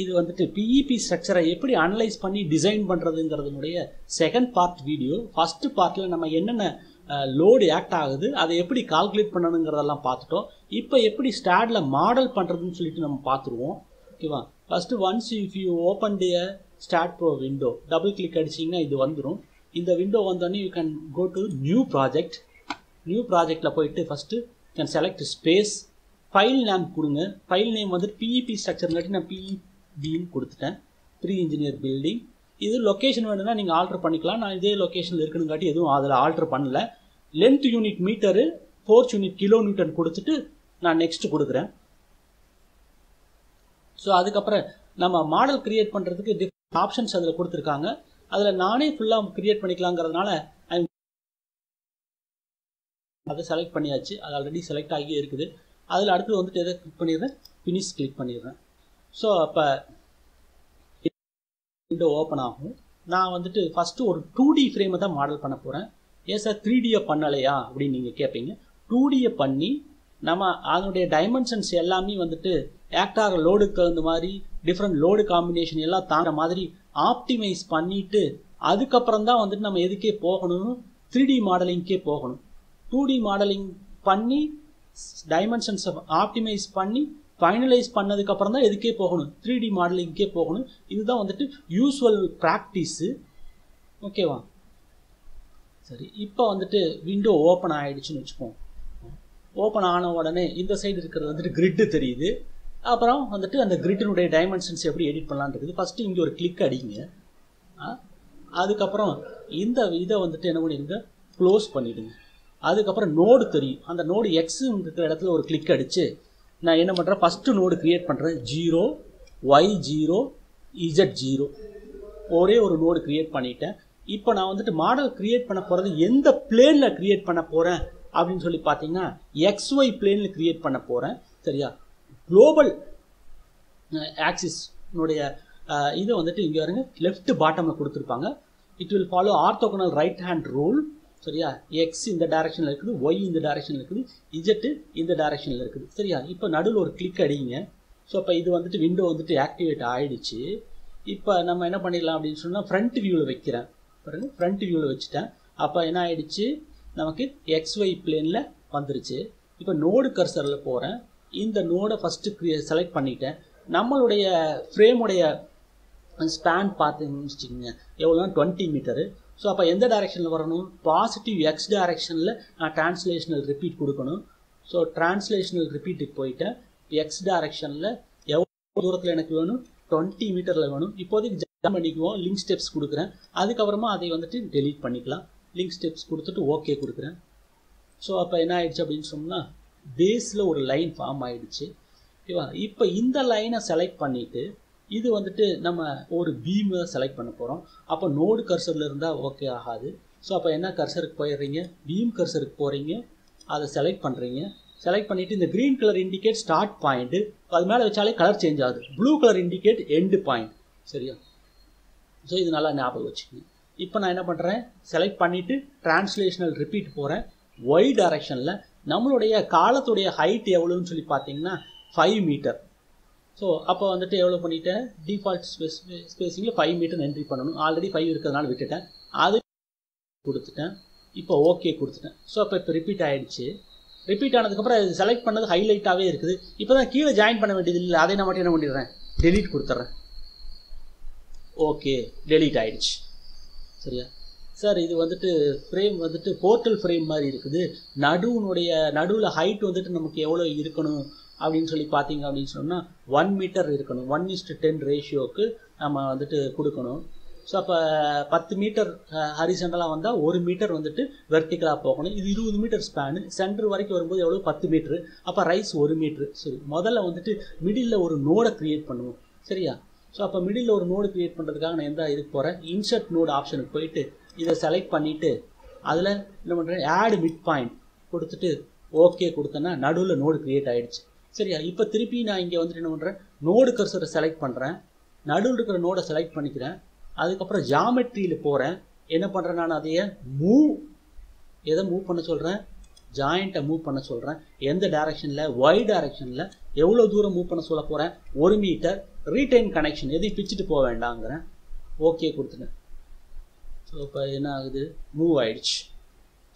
இது வந்துட்டு பிஇபி ஸ்ட்ரக்சரை எப்படி அனலைஸ் பண்ணி டிசைன் பண்ணுறதுங்கிறதுனுடைய செகண்ட் பார்ட் வீடியோ ஃபஸ்ட்டு பார்ட்டில் நம்ம என்னென்ன லோடு ஆக்ட் ஆகுது அதை எப்படி கால்குலேட் பண்ணணுங்கிறதெல்லாம் பார்த்துட்டோம். இப்போ எப்படி ஸ்டாடில் மாடல் பண்ணுறதுன்னு சொல்லிட்டு நம்ம பார்த்துருவோம். ஓகேவா first once if you open the STAAD Pro window double click அடிச்சிங்கன்னா இது வந்துடும் இந்த விண்டோ வந்தோடனே you can go to new project new ப்ராஜெக்டில் போயிட்டு first can select space file name கொடுங்க. ஃபைல் நேம் வந்து பிஇபி ஸ்ட்ரக்சர்ங்காட்டி நான் பிஇபின்னு கொடுத்துட்டேன். ப்ரீ இன்ஜினியர் பில்டிங் இது லொக்கேஷன் வேணும்னா நீங்கள் ஆல்டர் பண்ணிக்கலாம். நான் இதே லொக்கேஷனில் இருக்கணுங்காட்டி எதுவும் அதில் ஆல்டர் பண்ணல. Length unit metre force unit kilo newton கொடுத்துட்டு நான் நெக்ஸ்ட் கொடுக்குறேன். ஸோ அதுக்கப்புறம் நம்ம மாடல் கிரியேட் பண்ணுறதுக்கு டிஃப்ரெண்ட் ஆப்ஷன்ஸ் அதில் கொடுத்துருக்காங்க. அதில் நானே ஃபுல்லாக கிரியேட் பண்ணிக்கலாங்கிறதுனால அதை செலக்ட் பண்ணியாச்சு. அது ஆல்ரெடி செலக்ட் ஆகியே இருக்குது. அதில் அடுத்து வந்துட்டு எதை கிளிக் பண்ணிடுறேன்? ஃபினிஷ் கிளிக் பண்ணிடுறேன். ஸோ அப்போ விண்டோ ஓப்பன் ஆகும். நான் வந்துட்டு ஃபஸ்ட்டு ஒரு டூ டி ஃப்ரேமை தான் மாடல் பண்ண போகிறேன் ஏன் சார் த்ரீ டியை பண்ணலையா? அப்படின்னு நீங்கள் கேட்பீங்க டூ டியை பண்ணி நம்ம அதனுடைய டைமென்ஷன்ஸ் எல்லாமே வந்துட்டு ஆக்டாக லோடு லோடுக்கு தகுந்த மாதிரி டிஃப்ரெண்ட் லோடு காம்பினேஷன் எல்லாம் தாங்குற மாதிரி ஆப்டிமைஸ் பண்ணிட்டு அதுக்கப்புறம் தான் வந்துட்டு நம்ம எதுக்கே போகணும்னு த்ரீ டி மாடலிங்க்கே போகணும். டூ டி மாடலிங் பண்ணி டைமென்ஷன்ஸை ஆப்டிமைஸ் பண்ணி ஃபைனலைஸ் பண்ணதுக்கப்புறம் தான் எதுக்கே போகணும்? த்ரீ டி மாடலிங்க்கே போகணும். இதுதான் வந்துட்டு யூஸ்வல் ப்ராக்டிஸு ஓகேவா சரி இப்போ வந்துட்டு விண்டோ ஓப்பன் ஆகிடுச்சுன்னு வச்சுப்போம் ஓப்பன் ஆன உடனே இந்த சைடு இருக்கிறது வந்துட்டு கிரிட்டு தெரியுது. அப்புறம் வந்துட்டு அந்த கிரிட்டினுடைய டைமென்ஷன்ஸ் எப்படி எடிட் பண்ணலான்னு இருக்குது. ஃபஸ்ட்டு இங்கே ஒரு கிளிக் அடிங்க. அதுக்கப்புறம் இந்த இதை வந்துட்டு என்ன பண்ணிடுங்க? க்ளோஸ் பண்ணிவிடுங்க அதுக்கப்புறம் நோடு தெரியும். அந்த நோடு எக்ஸ் இருக்கிற இடத்துல ஒரு கிளிக் அடித்து நான் என்ன பண்ணுறேன் ஃபஸ்ட்டு நோடு க்ரியேட் பண்ணுறேன் zero Y zero Z zero ஒரே ஒரு நோடு க்ரியேட் பண்ணிட்டேன். இப்போ நான் வந்துட்டு மாடல் க்ரியேட் பண்ண போகிறது எந்த பிளேனில் க்ரியேட் பண்ண போகிறேன் அப்படின்னு சொல்லி பார்த்தீங்கன்னா எக்ஸ்ஒய் பிளேனில் க்ரியேட் பண்ண போகிறேன் சரியா? குளோபல் ஆக்சிஸ்னுடைய இதை வந்துட்டு இங்கே வருங்க லெஃப்ட் பாட்டமில் கொடுத்துருப்பாங்க. It will follow orthogonal right hand rule சரியா? எக்ஸ் இந்த டைரக்ஷனில் இருக்குது ஒய் இந்த டைரக்ஷனில் இருக்குது இஜெட்டு இந்த டைரக்ஷனில் இருக்குது. சரியா? இப்போ நடுவில் ஒரு கிளிக் அடிங்க. ஸோ அப்போ இது வந்துட்டு விண்டோ வந்துட்டு ஆக்டிவேட் ஆகிடுச்சு இப்போ நம்ம என்ன பண்ணிடலாம் அப்படின்னு சொன்னால் ஃப்ரண்ட் வியூவில் வைக்கிறேன். பாருங்க ஃப்ரண்ட் வியூவில் வச்சுட்டேன். அப்போ என்ன ஆயிடுச்சு? நமக்கு எக்ஸ் ஒய் பிளேனில் வந்துருச்சு. இப்போ நோடு கர்சரில் போகிறேன் இந்த நோடை ஃபஸ்ட்டு செலக்ட் பண்ணிட்டேன். நம்மளுடைய ஃப்ரேமுடைய ஸ்பேன் பார்த்தீங்கன்னு வச்சுக்கோங்க. எவ்வளோ டுவெண்ட்டி மீட்டரு ஸோ அப்போ எந்த டைரெக்ஷனில் வரணும்? பாசிட்டிவ் எக்ஸ் டைரெக்ஷனில் நான் டிரான்ஸ்லேஷனல் ரிப்பீட் கொடுக்கணும். ஸோ டிரான்ஸ்லேஷனல் ரிப்பீட்டுக்கு போயிட்டேன் எக்ஸ் டைரெக்ஷனில் எவ்வளோ தூரத்தில் எனக்கு வேணும்? டுவெண்ட்டி மீட்டரில் வேணும். இப்போதைக்கு ஜாயின் பண்ணிக்குவோம். லிங்க் ஸ்டெப்ஸ் கொடுக்குறேன். அதுக்கப்புறமா அதை வந்துட்டு டெலீட் பண்ணிக்கலாம். லிங்க் ஸ்டெப்ஸ் கொடுத்துட்டு ஓகே கொடுக்குறேன். ஸோ அப்போ என்ன ஆயிடுச்சு அப்படின்னு சொன்னால் பேஸில் ஒரு லைன் ஃபார்ம் ஆயிடுச்சு. ஓகேவா இப்போ இந்த லைனை செலக்ட் பண்ணிவிட்டு இது வந்துட்டு நம்ம ஒரு பீமை செலக்ட் பண்ண போகிறோம் அப்போ நோடு கர்சரில் இருந்தால் ஓகே ஆகாது. ஸோ அப்போ என்ன கர்சருக்கு போயிடுறீங்க? பீம் கர்சருக்கு போகிறீங்க அதை செலக்ட் பண்ணுறீங்க செலக்ட் பண்ணிவிட்டு இந்த green colour indicate start point அது மேலே வச்சாலே கலர் சேஞ்ச் ஆகுது. Blue colour indicate end point சரியா? ஸோ இது நல்லா ஞாபகம் வச்சுக்கோங்க. இப்போ நான் என்ன பண்ணுறேன் செலக்ட் பண்ணிவிட்டு டிரான்ஸ்லேஷனல் ரிப்பீட் போகிறேன் ஒய் டைரக்ஷனில் நம்மளுடைய காலத்துடைய ஹைட் எவ்வளோன்னு சொல்லி பார்த்தீங்கன்னா ஃபைவ் மீட்டர் ஸோ அப்போ வந்துட்டு எவ்வளோ பண்ணிட்டேன்? டிஃபால்ட் ஸ்பேஸ் ஸ்பேஸிங்கில் ஃபைவ் மீட்டர் என்ட்ரி பண்ணணும். ஆல்ரெடி ஃபைவ் இருக்கிறதுனால விட்டுட்டேன். அது கொடுத்துட்டேன். இப்போ ஓகே கொடுத்துட்டேன். ஸோ அப்போ இப்போ ரிப்பீட் ஆகிடுச்சு ரிப்பீட் ஆனதுக்கப்புறம் அது செலக்ட் பண்ணது ஹைலைட்டாகவே இருக்குது. இப்போ தான் கீழே ஜாயின் பண்ண வேண்டியது இல்லை அதை நான் மட்டும் என்ன பண்ணிடுறேன்? டெலீட் கொடுத்துட்றேன். ஓகே டெலீட் ஆகிடுச்சு சரியா? சார் இது வந்துட்டு ஃப்ரேம் வந்துட்டு போர்ட்டல் ஃப்ரேம் மாதிரி இருக்குது. நடுவுனுடைய நடுவில் ஹைட் வந்துட்டு நமக்கு எவ்வளோ இருக்கணும்? அப்படின்னு சொல்லி பார்த்தீங்க அப்படின்னு சொன்னால் ஒன் மீட்டர் இருக்கணும். ஒன் இஸ்டு டென் ரேஷியோவுக்கு நம்ம வந்துட்டு கொடுக்கணும். ஸோ அப்போ பத்து மீட்டர் ஹரிசண்டலாக வந்தால் ஒரு மீட்டர் வந்துட்டு வெர்டிக்கலாக போகணும். இது இருபது மீட்டர் ஸ்பேனு சென்டர் வரைக்கும் வரும்போது எவ்வளோ பத்து மீட்ரு அப்போ ரைஸ் ஒரு மீட்ரு சரி முதல்ல வந்துட்டு மிடில் ஒரு நோடை க்ரியேட் பண்ணுவோம். சரியா? ஸோ அப்போ மிடில் ஒரு நோடு க்ரியேட் பண்ணுறதுக்காக நான் எந்த இதுக்கு போகிறேன் இன்சர்ட் நோடு ஆப்ஷனுக்கு போயிட்டு இதை செலக்ட் பண்ணிவிட்டு அதில் என்ன பண்ணுறேன் ஆட் மிட் பாயிண்ட் கொடுத்துட்டு ஓகே கொடுத்தேன்னா நடுவில் நோடு க்ரியேட் ஆகிடுச்சு சரியா இப்போ திருப்பி நான் இங்கே வந்துட்டு என்ன பண்ணுறேன் நோடு கர்சரை செலக்ட் பண்ணுறேன் நடுவில் இருக்கிற நோடை செலக்ட் பண்ணிக்கிறேன். அதுக்கப்புறம் ஜாமெட்ரியில் போகிறேன் என்ன பண்ணுறேன் நான் அதையே? மூவ் எதை மூவ் பண்ண சொல்கிறேன் ஜாயிண்ட்டை மூவ் பண்ண சொல்கிறேன் எந்த டேரெக்ஷனில் ஒய் டேரெக்ஷனில் எவ்வளோ தூரம் மூவ் பண்ண சொல்ல போகிறேன் ஒரு மீட்டர் ரீடைன் கனெக்ஷன் எதையும் பிச்சுட்டு போக வேண்டாங்கிறேன். ஓகே கொடுத்துட்டேன். ஸோ இப்போ என்ன ஆகுது? மூவ் ஆயிடுச்சு.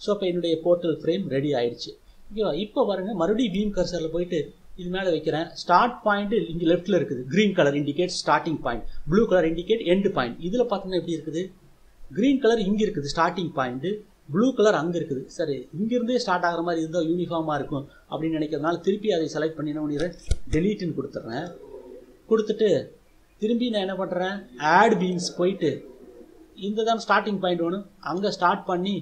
ஸோ இப்போ என்னுடைய போர்ட்டல் ஃப்ரேம் ரெடி ஆயிடுச்சு. ஓகேவா இப்போ பாருங்கள் மறுபடியும் பீம் கர்சரில் போயிட்டு இது மேலே வைக்கிறேன். ஸ்டார்ட் பாயிண்ட் இங்கே லெஃப்ட்டில் இருக்குது. Green colour indicate starting point blue colour indicate end point இதில் பார்த்தீங்கன்னா எப்படி இருக்குது? க்ரீன் கலர் இங்கே இருக்குது ஸ்டார்டிங் பாயிண்ட்டு ப்ளூ கலர் அங்கே இருக்குது. சரி இங்கேருந்தே ஸ்டார்ட் ஆகிற மாதிரி இருந்தால் யூனிஃபார்மாக இருக்கும் அப்படின்னு நினைக்கிறதுனால திருப்பி அதை செலக்ட் பண்ணி என்ன பண்ணிடுறேன்? டெலீட்டுன்னு கொடுத்துட்றேன். கொடுத்துட்டு திரும்பி நான் என்ன பண்ணுறேன் ஆட் பீன்ஸ் போயிட்டு இந்த தான் ஸ்டார்டிங் பாயிண்ட் ஒன்று அங்கே ஸ்டார்ட் பண்ணி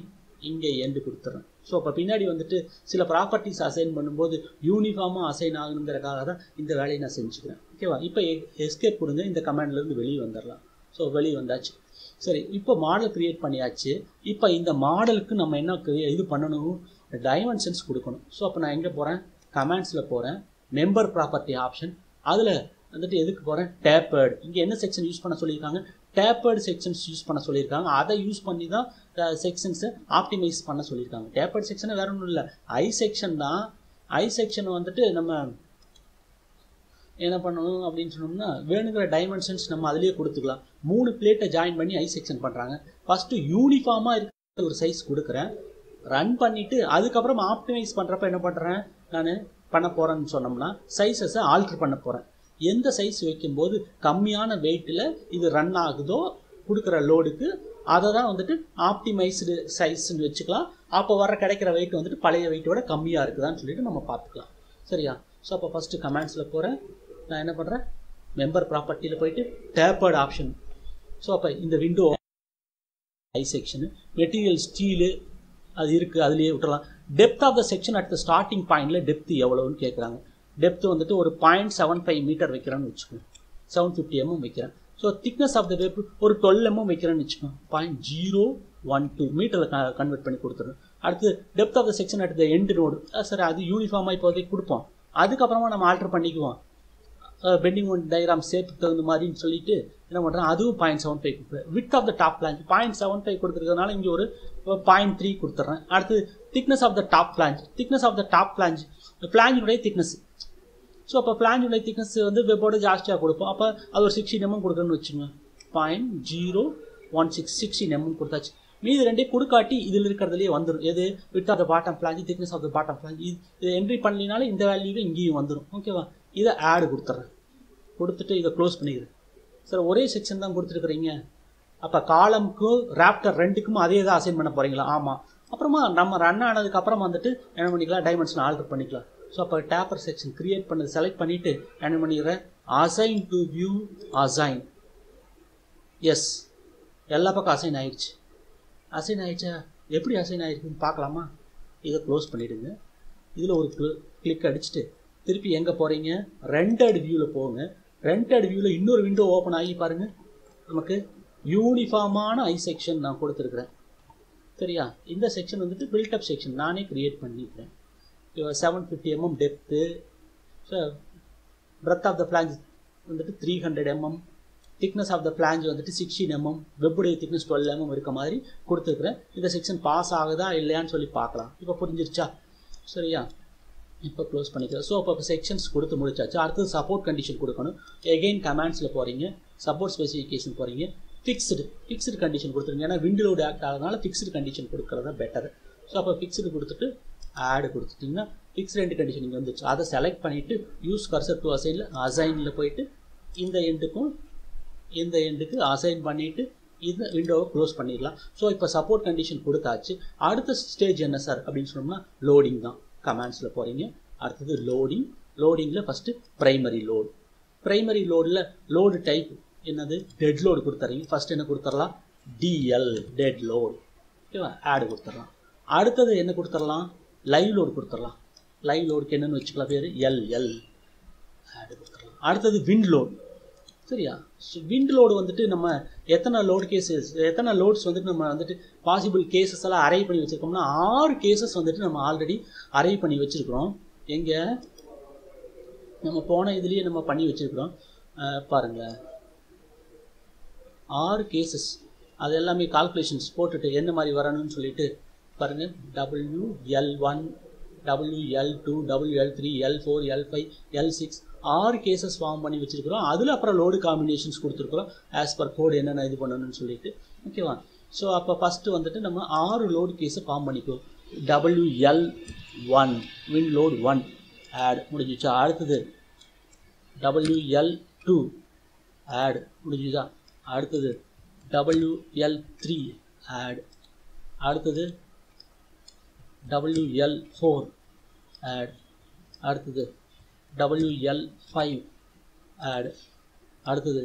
இங்கே எண்டு கொடுத்துட்றேன். ஸோ அப்போ பின்னாடி வந்துட்டு சில ப்ராப்பர்ட்டிஸ் அசைன் பண்ணும்போது யூனிஃபார்மாக அசைன் ஆகணுங்கிறக்காக தான் இந்த வேலையை நான் செஞ்சுக்கிறேன். ஓகேவா இப்போ எஸ்கேப் கொடுங்க. இந்த கமாண்ட்லேருந்து வெளியே வந்துடலாம். ஸோ வெளியே வந்தாச்சு. சரி இப்போ மாடல் க்ரியேட் பண்ணியாச்சு. இப்போ இந்த மாடலுக்கு நம்ம என்ன இது பண்ணணும்? டைமென்ஷன்ஸ் கொடுக்கணும். ஸோ அப்போ நான் எங்கே போகிறேன் கமெண்ட்ஸில் போகிறேன் மெம்பர் ப்ராப்பர்ட்டி ஆப்ஷன் அதில் வந்துட்டு எதுக்கு போகிறேன் டேப்பர்டு இங்கே என்ன செக்ஷன் யூஸ் பண்ண சொல்லியிருக்காங்க? டேப்பர்டு செக்ஷன்ஸ் யூஸ் பண்ண சொல்லியிருக்காங்க. அதை யூஸ் பண்ணி தான் செக்ஷன்ஸை ஆப்டிமைஸ் பண்ண சொல்லியிருக்காங்க. டேப்பர்டு செக்ஷன் வேற ஒன்றும் இல்லை. ஐ செக்ஷன் தான். ஐ செக்ஷன் வந்துட்டு நம்ம என்ன பண்ணணும் அப்படின்னு சொன்னோம்னா வேணுங்கிற டைமென்ஷன்ஸ் நம்ம அதிலேயே கொடுத்துக்கலாம். மூணு பிளேட்டை ஜாயின் பண்ணி ஐ செக்ஷன் பண்ணுறாங்க ஃபஸ்ட்டு யூனிஃபார்மாக இருக்கிற ஒரு சைஸ் கொடுக்குறேன். ரன் பண்ணிவிட்டு அதுக்கப்புறம் ஆப்டிமைஸ் பண்ணுறப்ப என்ன பண்ணுறேன் நான் பண்ண போகிறேன்னு சொன்னோம்னா சைஸஸை ஆல்ட்ரு பண்ண போகிறேன் எந்த சைஸ் வைக்கும்போது கம்மியான வெயிட்டில் இது ரன் ஆகுதோ கொடுக்குற லோடுக்கு அதை தான் வந்துட்டு ஆப்டிமைஸ்டு சைஸ்ன்னு வச்சுக்கலாம். அப்போ வர கிடைக்கிற வெயிட் வந்துட்டு பழைய வெயிட்டோட கம்மியாக இருக்குதான்னு சொல்லிட்டு நம்ம பார்த்துக்கலாம். சரியா? ஸோ அப்போ ஃபஸ்ட்டு கமெண்ட்ஸில் போகிறேன் நான் என்ன பண்ணுறேன் மெம்பர் ப்ராப்பர்ட்டியில் போயிட்டு டேப்பர்டு ஆப்ஷன் ஸோ அப்போ இந்த window I section material steel அது இருக்குது அதுலேயே விட்டுறலாம். Depth of the section at the starting பாயிண்டில் டெப்த் எவ்வளோன்னு கேட்குறாங்க டெப்த் வந்துட்டு ஒரு பாயிண்ட் செவன் ஃபைவ் மீட்டர் வைக்கிறேன்னு வச்சுக்கோங்க செவன் ஃபிஃப்டி எம்எம் வைக்கிறேன். So thickness of the web ஒரு டுவெல் எம்எம் வைக்கிறேன்னு வச்சுக்கோங்க பாயிண்ட் ஜீரோ ஒன் டூ மீட்டரில் கன்வெர்ட் பண்ணி கொடுத்துருவேன் அடுத்து depth of the section at the end node சரி அது யூனிஃபார்மாக இப்போதைக்கு கொடுப்போம். அதுக்கப்புறமா நம்ம ஆல்டர் பண்ணிக்குவோம். பெண்டிங் ஒன் டயக்ராம் சேப்புக்கு தகுந்த மாதிரின்னு சொல்லிட்டு என்ன பண்ணுறேன் அதுவும் பாயிண்ட் செவன் ஃபைவ் கொடுக்குறேன் width of the top flange point seven five கொடுத்துருக்கறதுனால இங்கே ஒரு பாயிண்ட் த்ரீ கொடுத்துட்றேன். அடுத்து thickness of the top flange thickness of the top flange பிளாஞ்சுடைய thickness so அப்போ பிளாஞ்சுடைய திக்னஸ் வந்து வெப்போட ஜாஸ்தியாக கொடுப்போம். அப்போ அது ஒரு சிக்ஸ்டீன் எம்எம் கொடுக்குறேன்னு வச்சுங்க. Point zero one six sixteen mm கொடுத்தாச்சு. மீதி ரெண்டே கொடுக்காட்டி இதில் இருக்கிறதுலேயே வந்துடும் எது? Width of the bottom flange thickness of the bottom flange இது இது என்ட்ரி பண்ணலினாலும் இந்த வேல்யூவே இங்கேயும் வந்துடும் ஓகேவா இதை ஆடு கொடுத்துட்றேன் கொடுத்துட்டு இதை க்ளோஸ் பண்ணிக்கிறேன். சார் ஒரே செக்ஷன் தான் கொடுத்துருக்குறீங்க. அப்போ காலமுக்கும் ராப்டர் ரெண்டுக்கும் அதே தான் அசைன் பண்ண போகிறீங்களா ஆமாம் அப்புறமா நம்ம ரன் ஆனதுக்கு அப்புறம் வந்துட்டு என்ன பண்ணிக்கலாம்? டைமென்ஷன் ஆல்டர் பண்ணிக்கலாம். ஸோ அப்போ டேப்பர் செக்ஷன் கிரியேட் பண்ணது செலக்ட் பண்ணிவிட்டு என்ன பண்ணிடுறேன் assign to view assign yes எல்லா பக்கம் அசைன் ஆயிடுச்சு அசைன் ஆயிடுச்சா? எப்படி அசைன் ஆயிருக்குன்னு பார்க்கலாமா? இதை க்ளோஸ் பண்ணிவிடுங்க இதில் ஒரு கிளிக் அடிச்சுட்டு திருப்பி எங்கே போகிறீங்க ரெண்டட் வியூவில் போங்க. ரெண்டட் வியூவில் இன்னொரு விண்டோ ஓப்பன் ஆகி பாருங்கள் நமக்கு யூனிஃபார்மான ஐ செக்ஷன் நான் கொடுத்துருக்குறேன். சரியா? இந்த செக்ஷன் வந்துட்டு பில்டப் செக்ஷன் நானே க்ரியேட் பண்ணிக்கிறேன். Seven fifty mm depth so breadth of the flange வந்துட்டு three hundred mm thickness of the flange வந்துட்டு சிக்ஸ்டீன் எம்எம் வெப்புடைய திக்னஸ் டுவெல் எம்எம் இருக்க மாதிரி கொடுத்துருக்குறேன். இந்த செக்ஷன் பாஸ் ஆகுதா இல்லையான்னு சொல்லி பார்க்கலாம். இப்போ புரிஞ்சிருச்சா? சரியா? இப்போ க்ளோஸ் பண்ணிக்கலாம் ஸோ இப்போ செக்ஷன்ஸ் கொடுத்து முடிச்சாச்சு. அடுத்தது சப்போர்ட் கண்டிஷன் கொடுக்கணும். எகெயின் கமாண்ட்ஸில் போகிறீங்க சப்போர்ட் ஸ்பெசிஃபிகேஷன் போகிறீங்க ஃபிக்ஸ்டு ஃபிக்ஸ்டு கண்டிஷன் கொடுத்துருங்க. ஏன்னா விண்டோட ஆக்ட் ஆகிறதுனால ஃபிக்ஸ்டு கண்டிஷன் கொடுக்குறது பெட்டர் ஸோ அப்போ ஃபிக்ஸ்டு கொடுத்துட்டு ஆடு கொடுத்துட்டிங்கன்னா ஃபிக்ஸ் ரெண்டு கண்டிஷன் இங்கே வந்துச்சு அதை செலக்ட் பண்ணிவிட்டு யூஸ் கர்சர் டு அசைனில் அசைனில் போயிட்டு இந்த எண்டுக்கும் இந்த எண்டுக்கு அசைன் பண்ணிவிட்டு இந்த விண்டோவை க்ளோஸ் பண்ணிடலாம். ஸோ இப்போ சப்போர்ட் கண்டிஷன் கொடுத்தாச்சு. அடுத்த ஸ்டேஜ் என்ன சார் அப்படின்னு சொன்னோம்னா லோடிங் தான். கமாண்ட்ஸில் போகிறீங்க அடுத்தது லோடிங் லோடிங்கில் ஃபஸ்ட்டு ப்ரைமரி லோடு ப்ரைமரி லோடில் லோடு டைப் என்னது? டெட் லோடு கொடுத்துறீங்க. ஃபஸ்ட் என்ன கொடுத்துடலாம் டிஎல் டெட் லோடு ஓகேவா ஆடு கொடுத்துடலாம் அடுத்தது என்ன கொடுத்துடலாம் லைவ் லோடு கொடுத்துடலாம். லைவ் லோடுக்கு என்னென்னு வச்சுக்கலாம். பேர் எல் எல் அப்படி கொடுத்துடலாம். அடுத்தது விண்ட் லோடு சரியா? ஸோ விண்ட் லோடு வந்துட்டு நம்ம எத்தனை லோடு கேசஸ் எத்தனை லோட்ஸ் வந்துட்டு நம்ம வந்துட்டு பாசிபிள் கேசஸ் எல்லாம் அரைவ் பண்ணி வச்சுருக்கோம்னா ஆறு கேசஸ் வந்துட்டு நம்ம ஆல்ரெடி அரைவ் பண்ணி வச்சுருக்கிறோம். எங்கே? நம்ம போன இதுலேயே நம்ம பண்ணி வச்சுருக்கிறோம். பாருங்கள் ஆறு கேசஸ் அது எல்லாமே கால்குலேஷன்ஸ் போட்டுட்டு என்ன மாதிரி வரணும்னு சொல்லிட்டு பாருங்கள் W L one W L two W L three L four L five L six ஆறு கேசஸ் ஃபார்ம் பண்ணி வச்சிருக்கிறோம். அதில் அப்புறம் லோடு காம்பினேஷன்ஸ் கொடுத்துருக்குறோம். ஆஸ் பர் கோடு என்னென்ன இது பண்ணணும்னு சொல்லிட்டு. ஓகேவா ஸோ அப்போ ஃபஸ்ட்டு வந்துட்டு நம்ம ஆறு லோடு கேஸை ஃபார்ம் பண்ணிக்குவோம். WL one wind load one add முடிஞ்சிச்சா? அடுத்தது டபுள்யூ எல் டூ ஆட் முடிஞ்சுதா அடுத்தது டபுள்யூ எல் த்ரீ ஆட் அடுத்தது டபிள்யூஎல் ஃபோர் ஆட் அடுத்தது டபிள்யூஎல் ஃபைவ் ஆட் அடுத்தது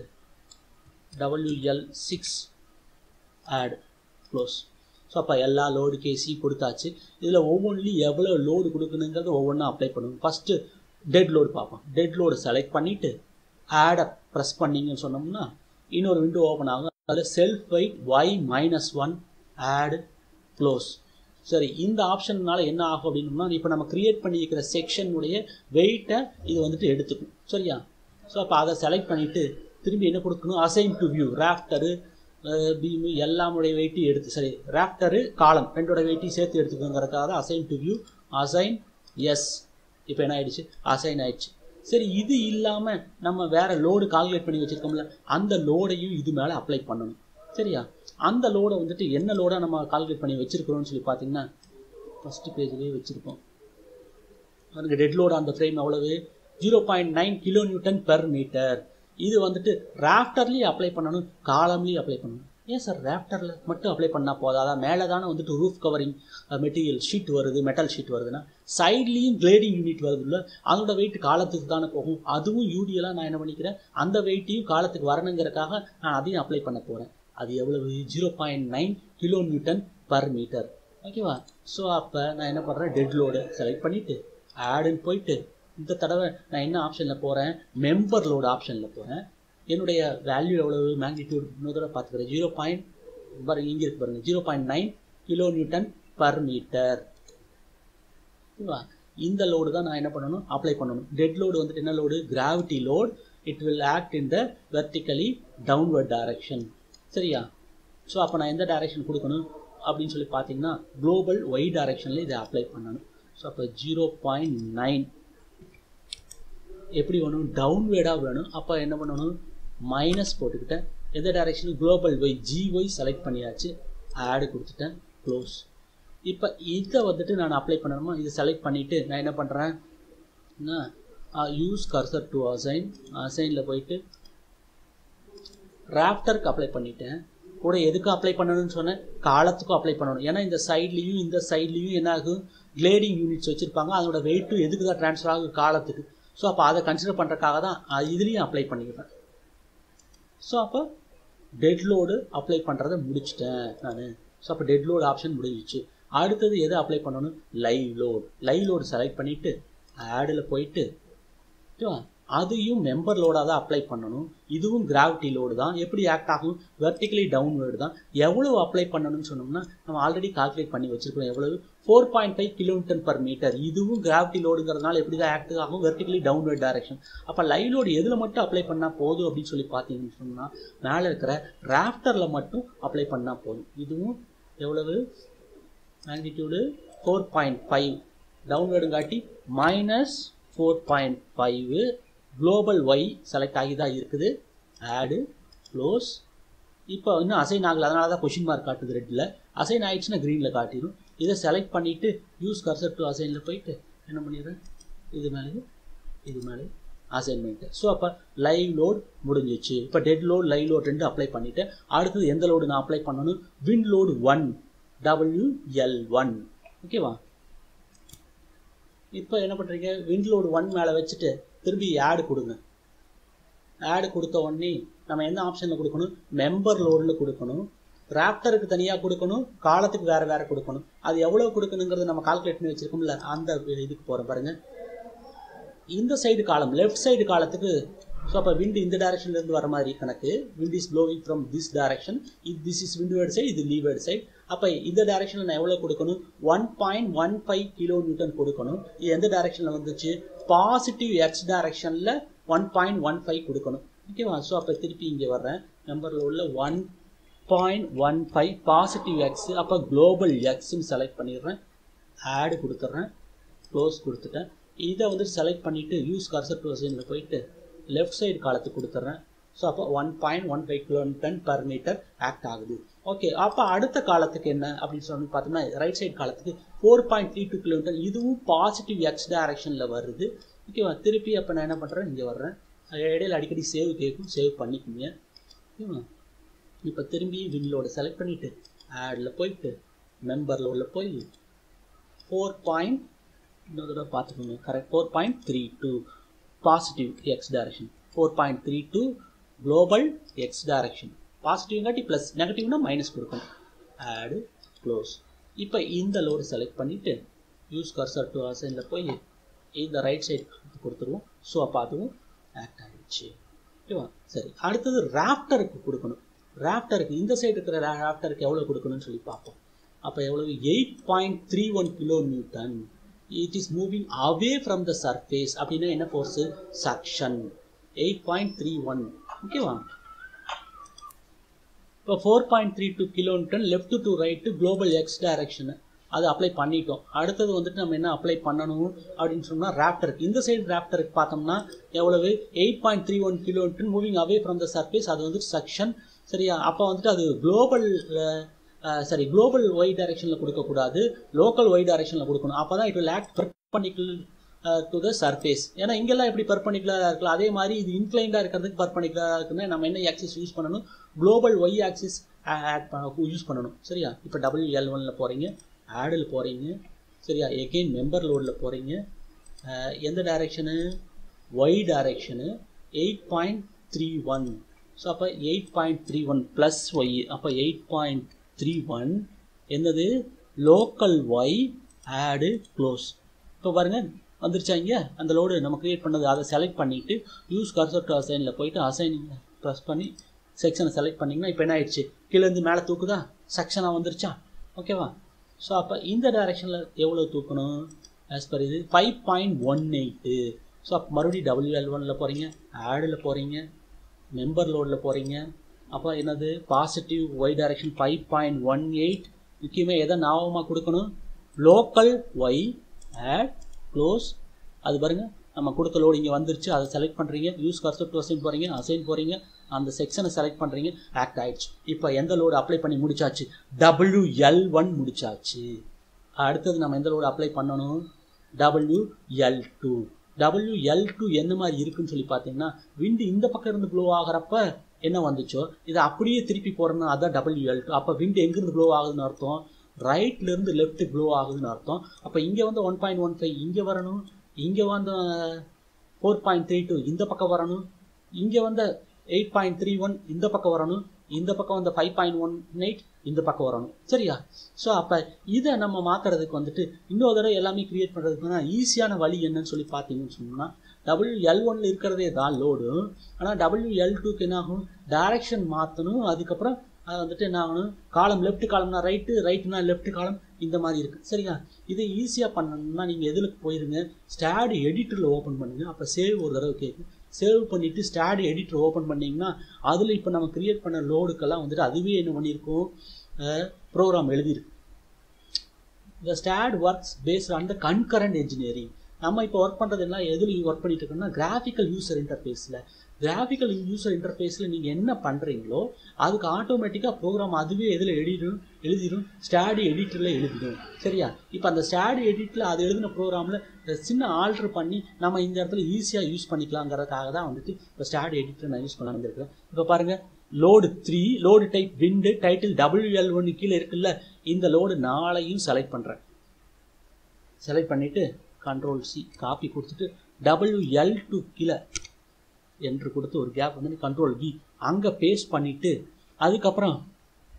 WL six add close so அப்போ எல்லா லோடு கேசி கொடுத்தாச்சு. இதில் ஒவ்வொன்றிலையும் எவ்வளோ லோடு கொடுக்கணுங்கிறத ஒவ்வொன்றா அப்ளை பண்ணுவோம் ஃபஸ்ட்டு டெட் லோடு பார்ப்போம். டெட் லோடு செலக்ட் பண்ணிவிட்டு ஆடை ப்ரெஸ் பண்ணிங்கன்னு சொன்னோம்னா இன்னொரு விண்டோ ஓப்பன் ஆகும். அதில் self weight Y minus one add close சரி இந்த ஆப்ஷன்னால என்ன ஆகும் அப்படின்னா இப்போ நம்ம கிரியேட் பண்ணியிருக்கிற செக்ஷனுடைய வெயிட்டை இது வந்துட்டு எடுத்துக்கும். சரியா? ஸோ அப்போ அதை செலக்ட் பண்ணிவிட்டு திரும்பி என்ன கொடுக்கணும்? Assign to view rafter beam எல்லாமுடைய வெயிட்டையும் எடுத்து சரி ராஃப்டரு காலம் ரெண்டோட வெயிட்டையும் சேர்த்து எடுத்துக்கோங்கிறதுக்காக assign to view assign yes இப்போ என்ன ஆயிடுச்சு? அசைன் ஆயிடுச்சு. சரி இது இல்லாமல் நம்ம வேற லோடு கால்குலேட் பண்ணி வச்சுருக்கோம்ல அந்த லோடையும் இது மேலே அப்ளை பண்ணணும். சரியா? அந்த லோடை வந்துட்டு என்ன லோடாக நம்ம கால்குலேட் பண்ணி வச்சுருக்கிறோம்னு சொல்லி பார்த்தீங்கன்னா ஃபஸ்ட்டு பேஜ்லேயே வச்சுருக்கோம் அதுக்கு டெட் லோடு அந்த ஃப்ரேம் எவ்வளவு? Zero point nine kilo newton per metre இது வந்துட்டு ராஃப்டர்லேயும் அப்ளை பண்ணணும் காலம்லேயும் அப்ளை பண்ணணும். ஏன் சார் ராஃப்டரில் மட்டும் அப்ளை பண்ணால் போதாதா? மேலே தானே வந்துட்டு ரூஃப் கவரிங் மெட்டீரியல் ஷீட் வருது மெட்டல் ஷீட் வருதுன்னா சைட்லேயும் கிளேடிங் யூனிட் வருது இல்லை அதோட வெயிட் காலத்துக்கு தானே போகும். அதுவும் யூடியெல்லாம் நான் என்ன பண்ணிக்கிறேன்? அந்த வெயிட்டையும் காலத்துக்கு வரணுங்கிறக்காக நான் அதையும் அப்ளை பண்ண போகிறேன் அது எவ்வளவு? Zero point nine kilo newton per metre ஓகேவா ஸோ அப்போ நான் என்ன பண்ணுறேன் டெட் லோடு செலக்ட் பண்ணிவிட்டு ஆடுன்னு போயிட்டு இந்த தடவை நான் என்ன ஆப்ஷனில் போகிறேன் மெம்பர் லோடு ஆப்ஷனில் போகிறேன் என்னுடைய வேல்யூ எவ்வளவு? மேக்னிடியூட் இன்னொரு தடவை பார்த்துக்கிறேன். ஜீரோ பாயிண்ட் பாருங்க இங்கே இருக்கு பாருங்கள் zero point nine kilo newton per metre ஓகேவா இந்த லோடு தான் நான் என்ன பண்ணணும்? அப்ளை பண்ணணும். டெட் லோடு வந்துட்டு என்ன load gravity load it will act in the vertically downward direction சரியா? ஸோ அப்போ நான் எந்த டைரக்ஷன் கொடுக்கணும்? அப்படின்னு சொல்லி பார்த்தீங்கன்னா குளோபல் ஒய் டைரெக்ஷனில் இதை அப்ளை பண்ணணும். ஸோ அப்போ ஜீரோ பாயிண்ட் நைன் எப்படி வேணும்? டவுன்வேர்டாக வேணும். அப்போ என்ன பண்ணணும்? மைனஸ் போட்டுக்கிட்டேன். எந்த direction global Y GY select பண்ணியாச்சு. ஆடு கொடுத்துட்டேன். க்ளோஸ் இப்போ இதை வந்துட்டு நான் அப்ளை பண்ணணுமா? இதை செலக்ட் பண்ணிவிட்டு நான் என்ன பண்ணுறேன் யூஸ் கர்சர் டு அசைன் அசைனில் போயிட்டு ராப்டருக்கு அப்ளை பண்ணிட்டேன். கூட எதுக்கு அப்ளை பண்ணணும்னு சொன்னேன்? காலத்துக்கும் அப்ளை பண்ணணும். ஏன்னா இந்த சைட்லேயும் இந்த சைட்லேயும் என்ன ஆகும் கிளேடிங் யூனிட்ஸ் வச்சுருப்பாங்க. அதோட வெயிட்டும் எதுக்கு தான் ட்ரான்ஸ்ஃபர் ஆகும் காலத்துக்கு. ஸோ அப்போ அதை கன்சிடர் பண்ணுறதுக்காக தான் இதுலேயும் அப்ளை பண்ணிக்கிறேன். ஸோ அப்போ டெட் லோடு அப்ளை பண்ணுறதை முடிச்சிட்டேன் நான். ஸோ அப்போ டெட் லோடு ஆப்ஷன் முடிஞ்சிச்சு. அடுத்தது எதை அப்ளை பண்ணணும்? Live load live load select பண்ணிவிட்டு ஆடில் போயிட்டு அதையும் மெம்பர் லோடாக தான் அப்ளை பண்ணணும். இதுவும் கிராவிட்டி லோடு தான். எப்படி ஆக்ட் ஆகும்? வெர்டிகலி டவுன்வேர்டு தான். எவ்வளவு அப்ளை பண்ணணும்னு சொன்னோம்னா நம்ம ஆல்ரெடி கால்குலேட் பண்ணி வச்சிருக்கோம் எவ்வளவு? Four point five kilometre per metre இதுவும் கிராவிட்டி லோடுங்கிறதுனால எப்படி தான் ஆக்ட் ஆகும்? வெர்டிகலி டவுன்வேர்ட் டைரக்ஷன் அப்போ லைவ் லோடு எதில் மட்டும் அப்ளை பண்ணால் போதும் அப்படின்னு சொல்லி பார்த்தீங்கன்னு சொன்னால் மேலே இருக்கிற ராஃப்டரில் மட்டும் அப்ளை பண்ணால் போதும். இதுவும் எவ்வளவு? Magnitude four point five டவுன்வேர்டுங்காட்டி minus four point five global Y select ஆகி தான் இருக்குது. ஆடு க்ளோஸ் இப்போ இன்னும் அசைன் ஆகலை. அதனால தான் கொஷின் மார்க் காட்டுது ரெட்டில் அசைன் ஆகிடுச்சுன்னா க்ரீனில் காட்டிடும் இதை செலக்ட் பண்ணிவிட்டு யூஸ் கர்சர் டு அசைனில் போயிட்டு என்ன பண்ணிடுறேன்? இது மேலே இது மேலே அசைன்மெண்ட்டு ஸோ அப்போ லைவ் லோட் முடிஞ்சிச்சு. இப்போ டெட் லோட் லைவ் லோட் ரெண்டு அப்ளை பண்ணிவிட்டேன் அடுத்தது எந்த லோடு நான் அப்ளை பண்ணணும்? Wind load one WL one ஓகேவா இப்போ என்ன பண்ணுறீங்க விண்ட் லோடு ஒன் மேலே வச்சுட்டு திரும்பி ஆடு கொடுங்க. ஆடு கொடுத்த உடனே நம்ம என்ன ஆப்ஷனில் கொடுக்கணும்? மெம்பர் லோனில் கொடுக்கணும். ராப்டருக்கு தனியாக கொடுக்கணும். காலத்துக்கு வேறு வேறு கொடுக்கணும். அது எவ்வளோ கொடுக்கணுங்கிறது நம்ம கால்குலேட் பண்ணி வச்சுருக்கோம்ல அந்த இதுக்கு போகிறோம் பாருங்கள் இந்த சைடு காலம் லெஃப்ட் சைடு காலத்துக்கு ஸோ அப்போ விண்டு இந்த டைரக்ஷன்லேருந்து வர மாதிரி கணக்கு. Wind is blowing from this direction இது திஸ் இஸ் விண்ட்வேர்டு சைடு இது லீவேர்டு சைடு அப்போ இந்த டைரக்ஷனில் நான் எவ்வளோ கொடுக்கணும்? One point one five kilo newton கொடுக்கணும். இது எந்த டைரக்ஷனில் வந்துச்சு? பாசிட்டிவ் எக்ஸ் டேரக்ஷனில் ஒன் பாயிண்ட் ஒன் ஃபைவ் கொடுக்கணும். ஓகேவா ஸோ அப்போ திருப்பி இங்கே வர்றேன். நம்பரில் உள்ள one point one five positive X அப்போ குளோபல் எக்ஸ்ன்னு செலக்ட் பண்ணிடுறேன். ஆடு கொடுத்துட்றேன். க்ளோஸ் கொடுத்துட்டேன். இதை வந்து செலக்ட் பண்ணிவிட்டு யூஸ் கர்சர் டு போயிட்டு லெஃப்ட் சைடு காலத்துக்கு கொடுத்துட்றேன் ஸோ அப்போ one point one five kilometre per metre act ஆகுது. ஓகே அப்போ அடுத்த காலத்துக்கு என்ன அப்படின்னு சொல்லி பார்த்தோம்னா ரைட் சைடு காலத்துக்கு four point three two kilometre இதுவும் பாசிட்டிவ் எக்ஸ் டைரக்ஷனில் வருது. ஓகேவா திருப்பி அப்போ நான் என்ன பண்ணுறேன் இங்கே வர்றேன். இடையில அடிக்கடி சேவ் கேட்கும் சேவ் பண்ணிக்கோங்க. ஓகேவா இப்போ திரும்பி வில்லோட செலக்ட் பண்ணிவிட்டு ஆடில் போயிட்டு மெம்பரில் உள்ள போய் ஃபோர் பாயிண்ட் இன்னொரு தடவை பார்த்துக்கோங்க. Correct four point three two positive X direction four point three two global X direction பாசிட்டிவ்ங்காட்டி plus நெகட்டிவ்னா மைனஸ் கொடுக்கணும். ஆடு க்ளோஸ் இப்போ இந்த லோடு செலக்ட் பண்ணிவிட்டு யூஸ் கர்சர் டு அசைனில் போய் இந்த ரைட் சைடு கொடுத்துருவோம். ஸோ அப்போ அதுவும் ஆக்ட் ஆகிடுச்சு ஓகேவா? சரி. அடுத்தது ராப்டருக்கு கொடுக்கணும். ராப்டருக்கு இந்த சைடு இருக்கிற ராஃப்டருக்கு எவ்வளோ கொடுக்கணும்னு சொல்லி பார்ப்போம். அப்போ எவ்வளவு? Eight point three one kilo newton it is moving away from the surface அப்படின்னா என்ன force suction eight point three one ஓகேவா இப்போ four point three two kilometre left to right global X direction அது அப்ளை பண்ணிட்டோம். அடுத்தது வந்துட்டு நம்ம என்ன அப்ளை பண்ணணும் அப்படின்னு சொன்னால் ராப்டருக்கு இந்த சைடு ராப்டருக்கு பார்த்தோம்னா எவ்வளவு? Eight point three one kilometre moving away from the surface அது வந்துட்டு செக்ஷன் சரியா? அப்போ வந்துட்டு அது குளோபல் சரி குளோபல் ஒய் டைரக்ஷனில் கொடுக்கக்கூடாது லோக்கல் ஒய் டைரக்ஷனில் கொடுக்கணும். அப்போ தான் it will act perpendicular to the surface ஏன்னா இங்கெல்லாம் எப்படி பர்பனிக்குலராக இருக்கலாம்? அதே மாதிரி இது இன்க்ளைண்டாக இருக்கிறதுக்கு பர்பனிக்குலராக இருக்குன்னா நம்ம என்ன ஆக்சிஸ் யூஸ் பண்ணணும்? Global Y axis add use பண்ணணும். சரியா? இப்போ டபுள்யூ எல் ஒனில் போகிறீங்க ஆடில் போகிறீங்க சரியா? எகெயின் மெம்பர் லோடில் போகிறீங்க எந்த direction Y direction eight point three one so அப்போ eight point three one plus Y அப்போ எயிட் பாயிண்ட் த்ரீ ஒன் என்னது? லோக்கல் ஒய் ஆடு க்ளோஸ் இப்போ பாருங்கள் வந்துருச்சா இங்கே? அந்த லோடு நம்ம க்ரியேட் பண்ணது அதை செலக்ட் பண்ணிவிட்டு யூஸ் கர்சர் டு அசைனில் போயிட்டு அசைனிங் ப்ரெஸ் பண்ணி செக்ஷனை செலக்ட் பண்ணிங்கன்னா இப்போ என்ன ஆயிடுச்சு கீழேருந்து மேலே தூக்குதா? செக்ஷனாக வந்துருச்சா? ஓகேவா ஸோ அப்போ இந்த டைரெக்ஷனில் எவ்வளோ தூக்கணும்? ஆஸ் பர் இது five point one eight so அப்போ மறுபடியும் டபுள்யூஎல் ஒனில் போகிறீங்க ஆடில் போகிறீங்க மெம்பர் லோடில் போகிறீங்க அப்போ என்னது? Positive Y direction five point one eight முக்கியமாக எதை ஞாபகமாக கொடுக்கணும்? லோக்கல் ஒய் ஆட் க்ளோஸ் அது பாருங்கள் நம்ம கொடுத்த லோடு இங்கே வந்துருச்சு. அதை செலக்ட் பண்ணுறீங்க யூஸ் கர்சர் டு அசைன் போகிறீங்க அசைன் போகிறீங்க அந்த செக்ஷனை செலக்ட் பண்ணுறீங்க ஆக்ட் ஆயிடுச்சு. இப்போ எந்த லோடு அப்ளை பண்ணி முடிச்சாச்சு? டபிள்யூ எல் ஒன் முடிச்சாச்சு. அடுத்தது நம்ம எந்த லோடு அப்ளை பண்ணணும்? W L two W L two என்ன மாதிரி இருக்குன்னு சொல்லி பார்த்தீங்கன்னா விண்டு இந்த பக்கம் இருந்து ப்ளோ ஆகிறப்ப என்ன வந்துச்சோ இதை அப்படியே திருப்பி போகிறோம்னா அதான் டபிள்யூ எல் டூ அப்போ விண்டு எங்கேருந்து ப்ளோ ஆகுதுன்னு அர்த்தம்? ரைட்லேருந்து லெஃப்ட் ப்ளோ ஆகுதுன்னு அர்த்தம். அப்போ இங்கே வந்து ஒன் பாயிண்ட் ஒன் ஃபைவ் இங்கே வரணும். இங்கே வந்து ஃபோர் பாயிண்ட் த்ரீ டூ இந்த பக்கம் வரணும். இங்கே வந்து எயிட் பாயிண்ட் த்ரீ ஒன் இந்த பக்கம் வரணும். இந்த பக்கம் வந்து ஃபைவ் பாயிண்ட் ஒன் எயிட் இந்த பக்கம் வரணும். சரியா? ஸோ அப்போ இதை நம்ம மாற்றுறதுக்கு வந்துட்டு இன்னொரு தடவை எல்லாமே க்ரியேட் பண்ணுறதுக்குன்னா ஈஸியான வழி என்னன்னு சொல்லி பார்த்தீங்கன்னு சொன்னால் டபுள்யூ எல் ஒன்ல இருக்கிறதே தான் லோடு ஆனால் டபுள்யூ எல் டூக்கு என்ன ஆகும் டைரக்ஷன் மாற்றணும் அதுக்கப்புறம் அது வந்துட்டு என்ன ஆகணும் காலம் லெஃப்ட் காலம்னா ரைட்டு ரைட்டுனா லெஃப்ட் காலம் இந்த மாதிரி இருக்குது சரியா இது ஈஸியாக பண்ணணும்னா நீங்கள் எதில் போயிருங்க? ஸ்டாடு எடிட்டரில் ஓப்பன் பண்ணுங்கள் அப்போ சேவ் ஒரு தடவை கேட்கும். சேவ் பண்ணிவிட்டு ஸ்டாடு எடிட்டர் ஓப்பன் பண்ணிங்கன்னா அதில் இப்போ நம்ம க்ரியேட் பண்ண லோடுக்கெல்லாம் வந்துட்டு அதுவே என்ன பண்ணியிருக்கோம் ப்ரோக்ராம் எழுதியிருக்கு the STAAD works based on the concurrent engineering நம்ம இப்போ ஒர்க் பண்ணுறது எல்லாம் எதில் ஒர்க் பண்ணிட்டு இருக்கோம்னா கிராஃபிக்கல் யூசர் இன்டர்ஃபேஸில் கிராஃபிக்கல் யூசர் இன்டர்ஃபேஸில் நீங்கள் என்ன பண்ணுறீங்களோ அதுக்கு ஆட்டோமேட்டிக்காக ப்ரோக்ராம் அதுவே எதில் எழுதிடும்? எழுதிடும். ஸ்டாடி எடிட்டரில் எழுதிடும். சரியா? இப்போ அந்த ஸ்டாடி எடிட்டில் அது எழுதின ப்ரோக்ராமில் சின்ன ஆல்ட்ரு பண்ணி நம்ம இந்த இடத்துல ஈஸியாக யூஸ் பண்ணிக்கலாங்கிறதுக்காக தான் வந்துட்டு இப்போ ஸ்டாடி எடிட்டர் நான் யூஸ் பண்ண வந்திருக்கேன் இப்போ பாருங்கள் load three load type wind title WL ஒன்று கீழே இருக்குல்ல இந்த லோடு நாளையும் செலக்ட் பண்ணுறேன் செலக்ட் பண்ணிவிட்டு கண்ட்ரோல் சி காப்பி கொடுத்துட்டு டபிள்யூஎல் டூ கீழே என்று கொடுத்து ஒரு கேப் வந்து கண்ட்ரோல் வி அங்கே பேஸ்ட் பண்ணிவிட்டு அதுக்கப்புறம்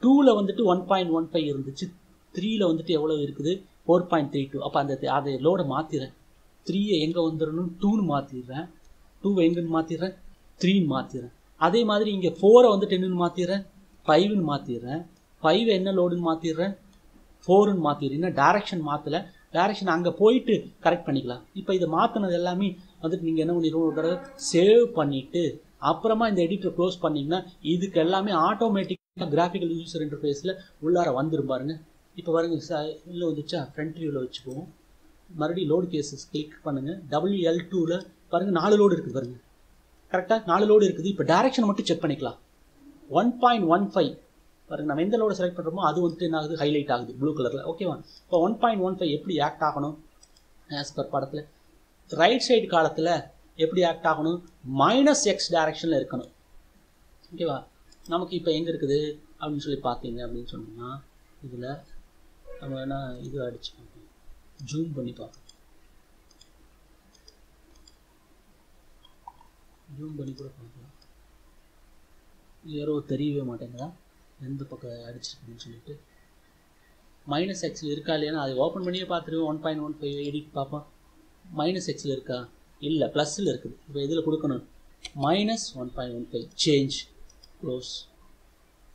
டூவில் வந்துட்டு ஒன் பாயிண்ட் ஒன் ஃபைவ் இருந்துச்சு. த்ரீயில் வந்துட்டு எவ்வளோ இருக்குது? ஃபோர் பாயிண்ட் த்ரீ டூ அப்போ அந்த அதை லோடை மாற்றிடுறேன் த்ரீயை எங்கே வந்துடணும்? டூன்னு மாற்றிடுறேன் டூவை எங்கேன்னு மாற்றிடுறேன் த்ரீன்னு மாற்றிடுறேன் அதே மாதிரி இங்கே ஃபோரை வந்துட்டு என்னன்னு மாற்றிடுறேன் ஃபைவ்னு மாற்றிடுறேன் ஃபைவ் என்ன லோடுன்னு மாற்றிடுறேன் ஃபோருன்னு மாற்றிடுறீங்கன்னா டேரக்ஷன் மாற்றலை டேரக்ஷன் அங்கே போயிட்டு கரெக்ட் பண்ணிக்கலாம். இப்போ இதை மாற்றினது எல்லாமே வந்துட்டு நீங்கள் என்ன பண்ணிடுவோம் ஒரு தடவை சேவ் பண்ணிவிட்டு அப்புறமா இந்த எடிட்டர் க்ளோஸ் பண்ணிங்கன்னா இதுக்கு எல்லாமே ஆட்டோமேட்டிக்காக கிராஃபிக்கல் யூசர் இன்டர்ஃபேஸில் உள்ளார வந்துடும் பாருங்க. இப்போ பாருங்க இல்லை வந்துச்சா ஃப்ரண்ட் வியூவில் வச்சுக்குவோம். மறுபடியும் லோடு கேசஸ் கிளிக் பண்ணுங்கள் டபிள்யூஎல் டூவில் பாருங்கள் நாலு லோடு இருக்குது பாருங்கள் கரெக்டாக நாலு லோடு இருக்குது. இப்போ டேரெக்ஷன் மட்டும் செக் பண்ணிக்கலாம். ஒன் பாயிண்ட் ஒன் ஃபைவ் பாருங்க நம்ம எந்த லோடு செலக்ட் பண்ணுறோமோ அது வந்துட்டு என்ன ஆகுது? ஹைலைட் ஆகுது ப்ளூ கலரில் ஓகேவா இப்போ ஒன் பாயிண்ட் ஒன் ஃபைவ் எப்படி ஆக்ட் ஆகணும்? ஆஸ் பர் படத்தில். ரைட் சைடு காலத்தில் எப்படி ஆக்ட் ஆகணும்? மைனஸ் எக்ஸ் டைரக்ஷனில் இருக்கணும். ஓகேவா நமக்கு இப்போ எங்கே இருக்குது? அப்படின்னு சொல்லி பார்த்தீங்க அப்படின்னு சொன்னோம்னா இதில் நம்ம என்ன இது அடிச்சு ஜூம் பண்ணி பார்ப்போம் ஜூம் பண்ணி கூட பார்க்கலாம். யாரோ தெரியவே மாட்டேங்குதா? எந்த பக்கம் அடிச்சிருக்குன்னு சொல்லிட்டு. மைனஸ் எக்ஸில் இருக்கா இல்லையானா அதை ஓப்பன் பண்ணியே பார்த்துருவேன். One point one five edit பார்ப்போம். மைனஸ் எக்ஸில் இருக்கா? இல்லை ப்ளஸ்ஸில் இருக்குது. இப்போ இதில் கொடுக்கணும்? Minus one point one five change close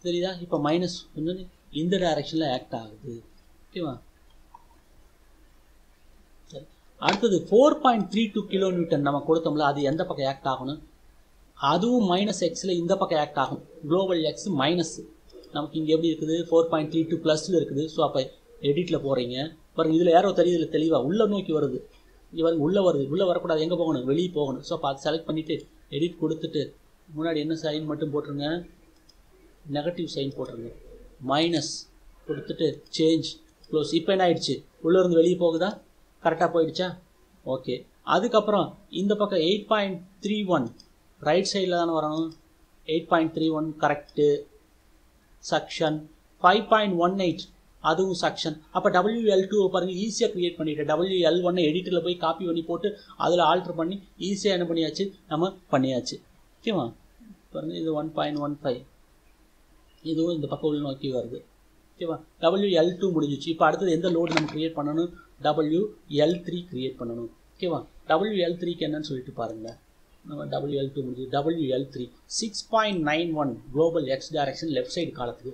தெரியுதா? இப்போ மைனஸ் கொஞ்சம் இந்த டைரக்ஷனில் ஆக்ட் ஆகுது. ஓகேவா சரி. அடுத்தது four point three two kilometre நம்ம கொடுத்தோம்ல அது எந்த பக்கம் ஆக்ட் ஆகணும்? அதுவும் மைனஸ் எக்ஸில் இந்த பக்கம் ஆக்ட் ஆகும். குளோபல் எக்ஸ் மைனஸ் நமக்கு இங்கே எப்படி இருக்குது? ஃபோர் பாயிண்ட் த்ரீ டூ ப்ளஸில் இருக்குது. ஸோ அப்போ எடிட்டில் போகிறீங்க பாருங்கள் இதில் யாரோ தெரியுது தெளிவாக உள்ளே நோக்கி வருது. இவங்க உள்ளே வருது. உள்ளே வரக்கூடாது. எங்கே போகணும்? வெளியே போகணும். ஸோ அப்போ அதை செலக்ட் பண்ணிவிட்டு எடிட் கொடுத்துட்டு முன்னாடி என்ன சைன் மட்டும் போட்டுருங்க? நெகட்டிவ் சைன் போட்டுருங்க. மைனஸ் கொடுத்துட்டு சேஞ்ச் க்ளோஸ் இப்போ என்ன ஆயிடுச்சு? உள்ளே இருந்து வெளியே போகுதா? கரெக்டாக போயிடுச்சா? ஓகே அதுக்கப்புறம் இந்த பக்கம் eight point three one right சைடில் தானே வரணும்? Eight point three one correct section five point one eight அதுவும் செக்ஷன் அப்போ டபிள்யூஎல் டூ பாருங்கள் ஈஸியாக க்ரியேட் பண்ணிட்டேன். டபிள்யூஎல் ஒன்னை எடிட்டரில் போய் காப்பி பண்ணி போட்டு அதில் ஆல்ட்ரு பண்ணி ஈஸியாக என்ன பண்ணியாச்சு? நம்ம பண்ணியாச்சு. ஓகேவா பாருங்கள் இது ஒன் பாயிண்ட் ஒன் ஃபைவ் இதுவும் இந்த பக்கம் உள்ள நோக்கி வருது. ஓகேவா டபிள்யூ எல் டூ முடிஞ்சிச்சு. இப்போ அடுத்தது எந்த லோடு நம்ம க்ரியேட் பண்ணணும்? டபிள்யூ எல் த்ரீ க்ரியேட் பண்ணணும். ஓகேவா டபிள்யூ எல் த்ரீக்கு என்னன்னு சொல்லிட்டு பாருங்கள் நம்ம டபிள்யூ எல் டூ முடிஞ்சு W L three six point nine one global X direction left side காலத்துக்கு.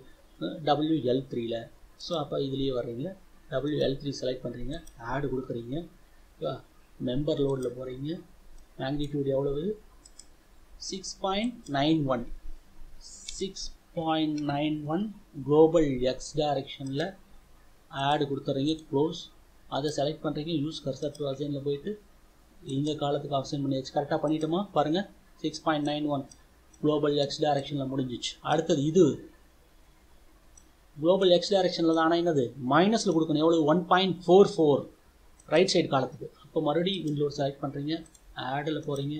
டபிள்யூ எல் த்ரீயில் ஸோ அப்போ இதுலேயே வர்றீங்க. டபிள்யூ எல் த்ரீ செலக்ட் பண்ணுறீங்க ஆடு கொடுக்குறீங்க. ஓகேவா மெம்பர் லோடில் போகிறீங்க மேக்னிடியூட் எவ்வளவு? Six point nine one six point nine one global X டைரக்ஷனில் ஆடு கொடுத்துறீங்க. க்ளோஸ் அதை செலக்ட் பண்ணுறீங்க யூஸ் கர்சர் டு அசைனில் போயிட்டு இந்த காலத்துக்கு ஆப்ஷன் பண்ணியாச்சு கரெக்டாக பண்ணிட்டோமா? பாருங்கள் six point nine one global X டைரக்ஷனில் முடிஞ்சிச்சு. அடுத்தது இது. குளோபல் எக்ஸ் டைரக்ஷனில் தான் ஆனால் என்னது மைனஸில் கொடுக்கணும். எவ்வளோ one point four four right side காலத்துக்கு. அப்போ மறுபடியும் விண்டோட் செலக்ட் பண்ணுறீங்க ஆடில் போகிறீங்க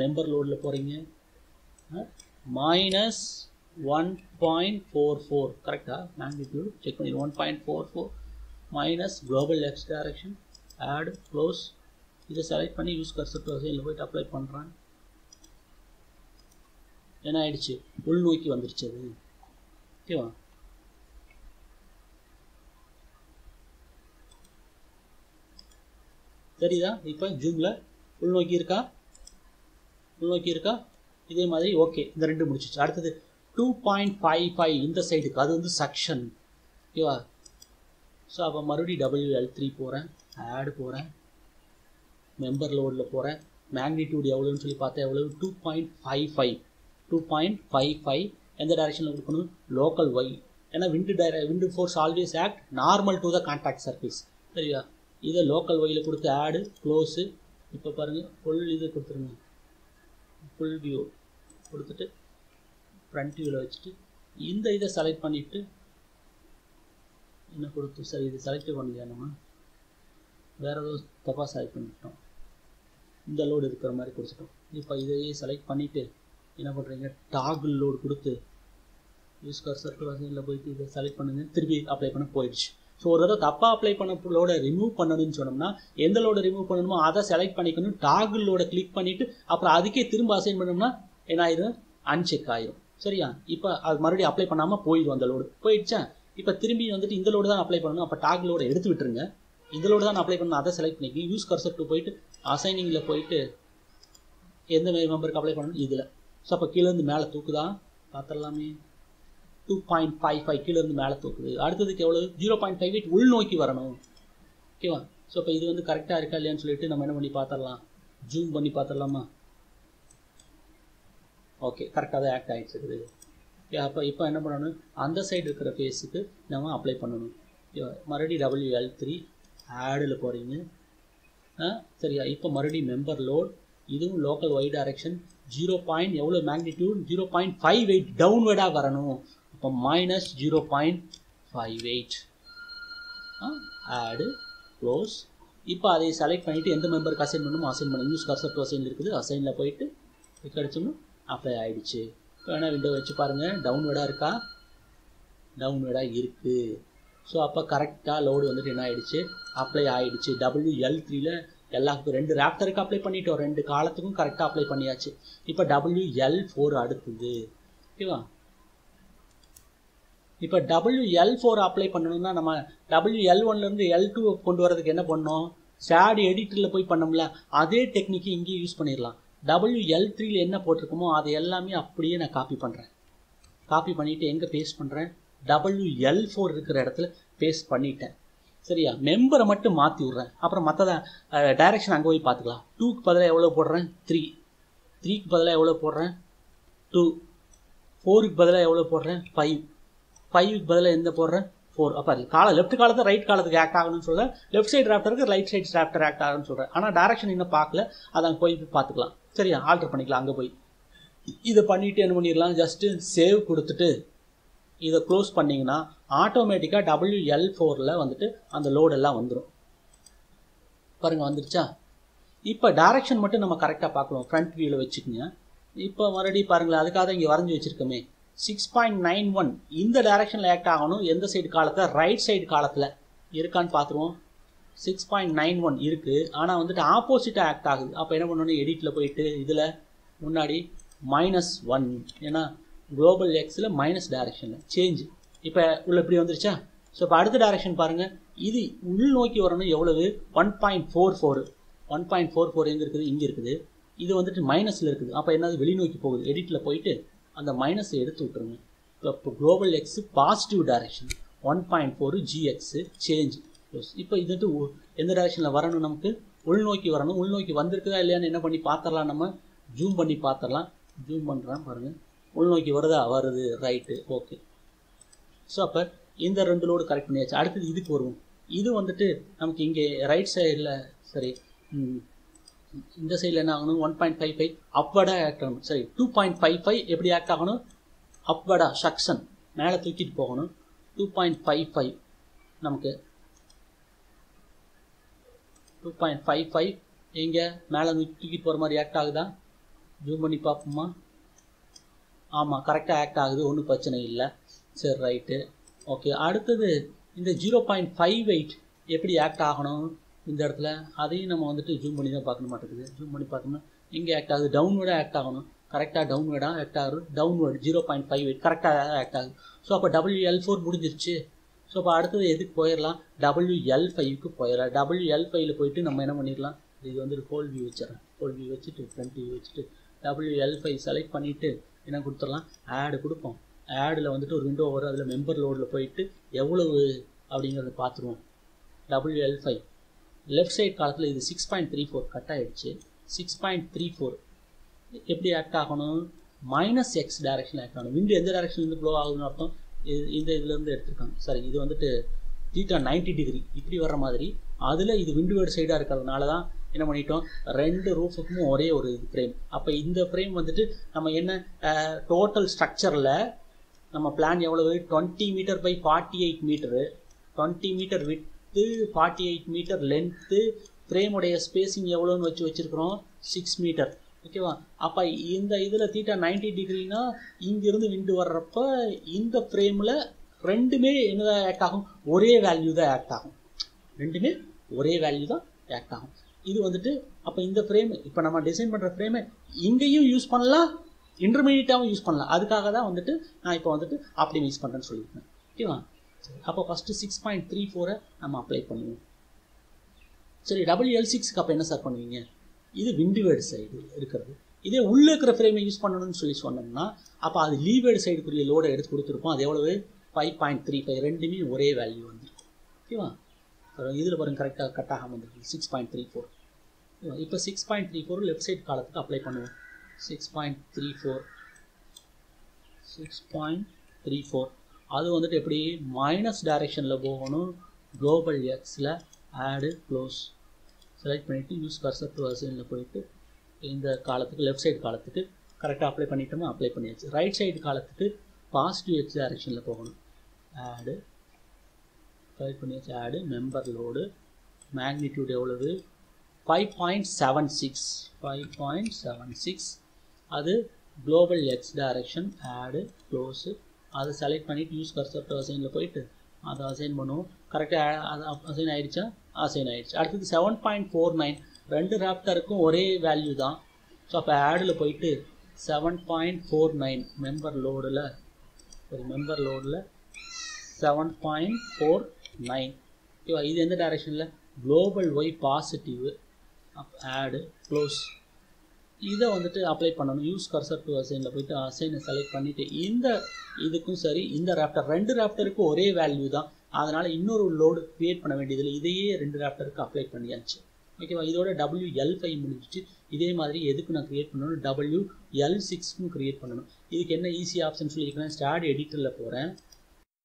மெம்பர் லோடில் போகிறீங்க minus one point four four கரெக்டாக மேக்னிடியூட் செக் பண்ணி one point four four minus global X direction add close இதை செலக்ட் பண்ணி யூஸ் கர்சர் டு அசைனில் போயிட்டு அப்ளை பண்ணுறேன் என்ன ஆயிடுச்சு? உள்நோக்கி வந்துருச்சு அது. ஓகேவா தெரியுதா? இப்போ ஜூமில் உள்நோக்கி இருக்கா? உள்நோக்கி இருக்கா? இதே மாதிரி ஓகே இந்த ரெண்டு முடிச்சிச்சு அடுத்தது டூ பாயிண்ட் ஃபைவ் ஃபைவ் இந்த சைடுக்கு அது வந்து சக்ஷன் ஓகேவா ஸோ அப்போ மறுபடியும் டபிள்யூஎல் த்ரீ போகிறேன் ஆடு போகிறேன் மெம்பர் லோடில் போகிறேன் மேக்னிடியூட் எவ்வளோன்னு சொல்லி பார்த்தா எவ்வளோ two point five five two point five five எந்த டைரக்ஷனில் கொடுக்கணும் லோக்கல் ஒய் ஏன்னா wind டைர wind force always act normal to the contact surface சரியா? இதை லோக்கல் ஒயில் கொடுத்து ஆடு க்ளோஸு இப்போ பாருங்கள் ஃபுல் இது கொடுத்துருங்க. ஃபுல் வியூ கொடுத்துட்டு ஃப்ரண்ட் வியூவில் வச்சுட்டு இந்த இதை செலக்ட் பண்ணிவிட்டு என்ன கொடுத்து சரி இது செலக்ட் பண்ணியா நம்ம? வேறு ஏதோ தப்பாக செலக்ட் பண்ணிட்டோம். இந்த லோடு இருக்கிற மாதிரி கொடுத்துட்டோம். இப்போ இதையே செலக்ட் பண்ணிவிட்டு என்ன பண்ணுறீங்க டாகுல் லோடு கொடுத்து யூஸ் கர்சர் டு போயிட்டு இதை செலக்ட் பண்ணுங்க திருப்பி அப்ளை பண்ண போயிடுச்சு. ஸோ ஒரு தடவை தப்பாக அப்ளை பண்ண லோடை ரிமூவ் பண்ணணும்னு சொன்னோம்னா எந்த லோடை ரிமூவ் பண்ணணுமோ அதை செலக்ட் பண்ணிக்கணும் டாகிள் லோடை கிளிக் பண்ணிவிட்டு அப்புறம் அதுக்கே திரும்ப அசைன் பண்ணோம்னா என்ன ஆயிரும்? அன்செக் ஆயிரும். சரியா? இப்போ அது மறுபடியும் அப்ளை பண்ணாமல் போயிடும் அந்த லோடு போயிடுச்சா? இப்போ திரும்பி வந்துட்டு இந்த லோடு தான் அப்ளை பண்ணணும். அப்போ டாக் லோடை எடுத்து விட்டுருங்க. இந்த தான் தான் அப்ளை பண்ணணும். அதை செலக்ட் பண்ணிக்கி யூஸ் கர்சர் டூ போயிட்டு அசைனிங்கில் போயிட்டு எந்த மெம்பருக்கு அப்ளை பண்ணணும்? இதில். ஸோ அப்போ கீழேருந்து மேலே தூக்குதா? பார்த்துடலாமே. டூ பாயிண்ட் ஃபைவ் ஃபைவ் கீழேருந்து மேலே தூக்குது. அடுத்ததுக்கு எவ்வளோ ஜீரோ பாயிண்ட் ஃபைவ் எயிட் உள்நோக்கி வரணும். ஓகேவா ஸோ இப்போ இது வந்து கரெக்டாக இருக்கா இல்லையான்னு சொல்லிட்டு நம்ம என்ன பண்ணி பார்த்துடலாம்? ஜூம் பண்ணி பார்த்துடலாமா? ஓகே கரெக்டாக தான் ஆக்ட் ஆகிட்டு இருக்குது. அப்போ இப்போ என்ன பண்ணணும்? அந்த சைடு இருக்கிற ஃபேஸுக்கு நம்ம அப்ளை பண்ணணும். மறுபடியும் டபிள்யூஎல் த்ரீ ஆடில் போகிறீங்க சரியா. இப்போ மறுபடியும் மெம்பர் லோட் இதுவும் local Y direction zero point எவ்வளோ magnitude zero point five eight டவுன்வேர்டாக வரணும். அப்போ minus zero point five eight add close இப்போ அதை செலக்ட் பண்ணிவிட்டு எந்த மெம்பருக்கு அசைன் பண்ணணுமோ அசைன் பண்ணணும். நியூஸ் கர்சர் அசைன் இருக்குது. அசைனில் போயிட்டு கிடச்சோம்னா அப்ளை ஆகிடுச்சு இப்போ வேணால் விண்டோ வச்சு பாருங்கள் டவுன்வேர்டாக இருக்கா? டவுன்வேர்டாக இருக்குது ஸோ அப்போ கரெக்டாக லோடு வந்துட்டு என்ன ஆகிடுச்சு அப்ளை ஆகிடுச்சு டபுள்யூ எல் த்ரீல எல்லாத்துக்கும் ரெண்டு ரேப்டருக்கு அப்ளை பண்ணிட்டோம். ரெண்டு காலத்துக்கும் கரெக்டாக அப்ளை பண்ணியாச்சு. இப்போ டபுள்யூ எல் ஃபோர் அடுத்தது. ஓகேவா இப்போ டபுள்யூ எல் ஃபோர் அப்ளை பண்ணணும்னா நம்ம டபுள்யூ எல் ஒன்லேருந்து எல் டூ கொண்டு வரதுக்கு என்ன பண்ணோம் சேட் எடிட்டரில் போய் பண்ணோம்ல. அதே டெக்னிக்கு இங்கேயும் யூஸ் பண்ணிடலாம். டபுள்யூ எல் த்ரீல என்ன போட்டிருக்கோமோ அதை எல்லாமே அப்படியே நான் காப்பி பண்ணுறேன் காப்பி பண்ணிவிட்டு எங்கே பேஸ்ட் பண்ணுறேன் டபுள்யூ எல் ஃபோர் இருக்கிற இடத்துல பேஸ்ட் பண்ணிட்டேன். சரியா? மெம்பரை மட்டும் மாற்றி விட்றேன். அப்புறம் மற்றத டைரெக்ஷன் அங்கே போய் பார்த்துக்கலாம். டூக்கு பதிலாக எவ்வளோ போடுறேன்? த்ரீ த்ரீக்கு பதிலாக எவ்வளோ போடுறேன்? டூ ஃபோருக்கு பதிலாக எவ்வளோ போடுறேன்? ஃபைவ் ஃபைவுக்கு பதிலாக எந்த போடுறேன்? ஃபோர் அப்போ காலை லெஃப்ட் காலத்தை ரைட் காலத்துக்கு ஆக்ட் ஆகணும்னு சொல்கிறேன் லெஃப்ட் சைடு ராப்டருக்கு ரைட் சைடு ராப்டர் ஆக்ட் ஆகணும்னு சொல்கிறேன் ஆனால் டேரக்ஷன் இன்னும் பார்க்கல. அதை அங்கே போய் பார்த்துக்கலாம். சரியா? ஆல்டர் பண்ணிக்கலாம். அங்கே போய். இதை பண்ணிவிட்டு என்ன பண்ணிடலாம்? ஜஸ்ட்டு சேவ் கொடுத்துட்டு இதை க்ளோஸ் பண்ணிங்கன்னா ஆட்டோமேட்டிக்காக டபிள்யூ எல் ஃபோரில் வந்துட்டு அந்த லோடெல்லாம் வந்துடும் பாருங்கள் வந்துருச்சா? இப்போ டைரக்ஷன் மட்டும் நம்ம கரெக்டாக பார்க்கலாம் ஃப்ரண்ட் வியூவில் வச்சுக்கோங்க. இப்போ மறுபடியும் பாருங்களேன் அதுக்காக தான் இங்கே வரைஞ்சி வச்சுருக்கோமே. சிக்ஸ் பாயிண்ட் நைன் ஒன் இந்த டைரக்ஷனில் ஆக்ட் ஆகணும். எந்த சைடு காலத்தில்? ரைட் சைடு காலத்தில். இருக்கான்னு பார்த்துருவோம். சிக்ஸ் பாயிண்ட் நைன் ஒன் இருக்குது ஆனால் வந்துட்டு ஆப்போசிட்டாக ஆக்ட் ஆகுது. அப்போ என்ன பண்ணணும் எடிட்டில் போயிட்டு இதில் முன்னாடி மைனஸ் ஒன் ஏன்னா குளோபல் எக்ஸில் மைனஸ் டேரக்ஷனில் சேஞ்சு இப்போ உள்ள இப்படி வந்துருச்சா? ஸோ இப்போ அடுத்த டேரக்ஷன் பாருங்கள் இது உள் நோக்கி வரணும் எவ்வளவு? One point four four one point four four எங்கே இருக்குது? இங்கே இருக்குது. இது வந்துட்டு மைனஸில் இருக்குது. அப்போ என்னது? வெளிநோக்கி போகுது. எடிட்டில் போயிட்டு அந்த மைனஸை எடுத்து விட்ருங்க இப்போ இப்போ global X positive direction one point four GX change இப்போ இது எந்த டேரெக்ஷனில் வரணும் நமக்கு? உள்நோக்கி வரணும். உள்நோக்கி வந்திருக்குதா இல்லையான்னு என்ன பண்ணி பார்த்துடலாம் நம்ம? ஜூம் பண்ணி பார்த்துடலாம். ஜூம் பண்ணுறான் பாருங்கள் உள்நோக்கி வருதா வருது ரைட்டு ஓகே ஸோ அப்போ இந்த ரெண்டு லோடு கரெக்ட் பண்ணியாச்சு. அடுத்தது இதுக்கு வருவோம். இது வந்துட்டு நமக்கு இங்கே ரைட் சைடில் சரி இந்த சைடில் என்ன ஆகணும்? ஒன் பாயிண்ட் ஃபைவ் ஃபைவ் அப்வர்டாக ஆக்ட் ஆகணும். சரி டூ பாயிண்ட் ஃபைவ் ஃபைவ் எப்படி ஆக்ட் ஆகணும்? அப்வர்டா சக்ஷன் மேலே தூக்கிட்டு போகணும். டூ பாயிண்ட் ஃபைவ் ஃபைவ் நமக்கு டூ பாயிண்ட் ஃபைவ் ஃபைவ் எங்கே? மேலே தூக்கிட்டு போகிற மாதிரி ஆக்ட் ஆகுதா? ஜூம் பண்ணி பார்ப்போமா? ஆமாம் கரெக்டாக ஆக்ட் ஆகுது ஒன்றும் பிரச்சனை இல்லை. சரி ரைட்டு ஓகே அடுத்தது இந்த ஜீரோ பாயிண்ட் ஃபைவ் எயிட் எப்படி ஆக்ட் ஆகணும் இந்த இடத்துல? அதையும் நம்ம வந்துட்டு ஜூம் பண்ணி தான் பார்க்கணும் மாட்டேங்குது. ஜூம் பண்ணி பார்த்தோம்னா எங்கே ஆக்ட் ஆகுது? டவுன்வேர்டாக ஆக்ட் ஆகணும். கரெக்டாக டவுன்வேர்டாக ஆக்ட் ஆகுது. Downward zero point five eight கரெக்டாக ஆக்ட் ஆகுது. ஸோ அப்போ டபிள்யூ எல் ஃபோர் முடிஞ்சிருச்சு. ஸோ அப்போ அடுத்தது எதுக்கு போயிடலாம்? டபிள்யூ எல் ஃபைவ்க்கு போயிடலாம். டபிள்யூ எல் ஃபைவ்ல போயிட்டு நம்ம என்ன பண்ணிடலாம்? இது வந்துட்டு ஹோல் வியூ வச்சிடறேன். ஹோல் வியூ வச்சுட்டு ஃப்ரண்ட் வியூ வச்சுட்டு டபிள்யூஎல் ஃபைவ் செலக்ட் பண்ணிவிட்டு என்ன கொடுத்துடலாம்? ஆடு கொடுப்போம். ஆடில் வந்துட்டு ஒரு விண்டோ வரும். அதில் மெம்பர் லோடில் போயிட்டு எவ்வளவு அப்படிங்கிறத பார்த்துருவோம். டபிள்யூஎல் ஃபைவ் லெஃப்ட் சைட் காலத்தில் இது six point three four cut ஆகிடுச்சு சிக்ஸ் பாயிண்ட் த்ரீ ஃபோர் எப்படி ஆக்ட் ஆகணும்? மைனஸ் எக்ஸ் டேரெக்ஷன் ஆக்ட் ஆகணும். விண்டு எந்த டைரக்ஷன்லேருந்து ப்ளோ ஆகுதுன்னு அர்த்தம்? இது இந்த இதுலேருந்து எடுத்துருக்காங்க. சரி இது வந்துட்டு தீட்டா நைன்டி டிகிரி இப்படி வர்ற மாதிரி. அதில் இது விண்டுவேர்டு சைடாக இருக்கிறதுனால தான் என்ன பண்ணிட்டோம்? ரெண்டு ரூஃபுக்கும் ஒரே ஒரு ஃப்ரேம் அப்போ இந்த ஃப்ரேம் வந்துட்டு நம்ம என்ன டோட்டல் ஸ்ட்ரக்சரில் நம்ம பிளான் எவ்வளவு? Twenty metre by forty eight metre twenty metre விட்டு ஃபார்ட்டி எயிட் மீட்டர் லென்த்து ஃப்ரேமுடைய ஸ்பேசிங் எவ்வளோன்னு வச்சு வச்சுருக்குறோம்? சிக்ஸ் மீட்டர் ஓகேவா அப்போ இந்த இதில் தீட்டா நைன்டி டிகிரினா இங்கிருந்து விண்டு வர்றப்ப இந்த ஃப்ரேமில் ரெண்டுமே என்னதான் ஆக்ட் ஆகும்? ஒரே வேல்யூ தான் ஆக்ட் ஆகும். ரெண்டுமே ஒரே வேல்யூ தான் ஆக்ட் ஆகும். இது வந்துட்டு அப்போ இந்த ஃப்ரேம் இப்போ நம்ம டிசைன் பண்ணுற ஃப்ரேமை இங்கேயும் யூஸ் பண்ணலாம் இன்டர்மீடியட்டாகவும் யூஸ் பண்ணலாம். அதுக்காக தான் வந்துட்டு நான் இப்போ வந்துட்டு ஆப்டிமைஸ் பண்ணுறேன்னு சொல்லியிருக்கேன். ஓகேவா சரி அப்போ ஃபஸ்ட்டு சிக்ஸ் பாயிண்ட் த்ரீ ஃபோரை நம்ம அப்ளை பண்ணுவோம். சரி டபுள் எல் சிக்ஸ்க்கு அப்போ என்ன சார் பண்ணுவீங்க? இது விண்டுவேர்டு சைடு இருக்கிறது. இதே உள்ளே இருக்கிற ஃப்ரேமை யூஸ் பண்ணணும்னு சொல்லி சொன்னோம்னா அப்போ அது லீவேர்டு சைடுக்குரிய லோடை எடுத்து கொடுத்துருப்போம். அது எவ்வளவு? ஃபைவ் பாயிண்ட் த்ரீ ஃபைவ் ரெண்டுமே ஒரே வேல்யூ வந்துருக்கும். ஓகேவா இதில் வரும் கரெக்டாக கட் ஆகாமல் வந்துருக்கு சிக்ஸ் பாயிண்ட் த்ரீ ஃபோர் இப்போ six point three four left side காலத்துக்கு அப்ளை பண்ணுவோம். Six point three four six point three four அது வந்துட்டு எப்படி? மைனஸ் டைரெக்ஷனில் போகணும். குளோபல் எக்ஸில் ஆடு க்ளோஸ் செலக்ட் பண்ணிவிட்டு யூஸ் கர்சர் டு வர்சனில் போயிட்டு இந்த காலத்துக்கு லெஃப்ட் சைடு காலத்துக்கு கரெக்டாக அப்ளை பண்ணிட்டோமா? அப்ளை பண்ணியாச்சு. ரைட் சைடு காலத்துக்கு பாசிட்டிவ் எக்ஸ் டைரக்ஷனில் போகணும். ஆடு செலக்ட் பண்ணியாச்சு ஆடு மெம்பர் லோடு மேக்னிடியூட் எவ்வளவு? Five point seven six five point seven six அது global X direction add close அதை செலக்ட் பண்ணிவிட்டு யூஸ் கர்சர் அசைனில் போயிட்டு அதை அசைன் பண்ணுவோம். கரெக்டாக அது அசைன் ஆகிடுச்சா அசைன் ஆகிடுச்சு அடுத்தது செவன் பாயிண்ட் ஃபோர் நைன் ரெண்டு ராப்டருக்கும் ஒரே வேல்யூ தான். ஸோ அப்போ ஆடில் போயிட்டு seven point four nine member லோடில் ஒரு மெம்பர் லோடில் செவன் பாயிண்ட் ஃபோர் நைன் ஓகேவா இது எந்த டைரெக்ஷனில் குளோபல் ஒய் பாசிட்டிவ் அப் ஆடு க்ளோஸ் இதை வந்துட்டு அப்ளை பண்ணணும். யூஸ் கர்சர் டு அசைனில் போயிட்டு அசைனை செலக்ட் பண்ணிவிட்டு இந்த இதுக்கும் சரி இந்த ராப்டர் ரெண்டு ராப்டருக்கும் ஒரே வேல்யூ தான். அதனால் இன்னொரு லோடு க்ரியேட் பண்ண வேண்டியதில்லை. இதையே ரெண்டு ராப்டருக்கு அப்ளை பண்ணியாச்சு. ஓகேவா இதோட டபிள்யூ எல் ஃபைவ் முடிஞ்சிச்சு. இதே மாதிரி எதுக்கு நான் க்ரியேட் பண்ணணும்? டபிள்யூ எல் சிக்ஸ்க்கும் க்ரியேட் பண்ணணும். இதுக்கு என்ன ஈஸி ஆப்ஷன் சொல்லியிருக்கேன் ஸ்டாட் எடிட்டரில் போகிறேன்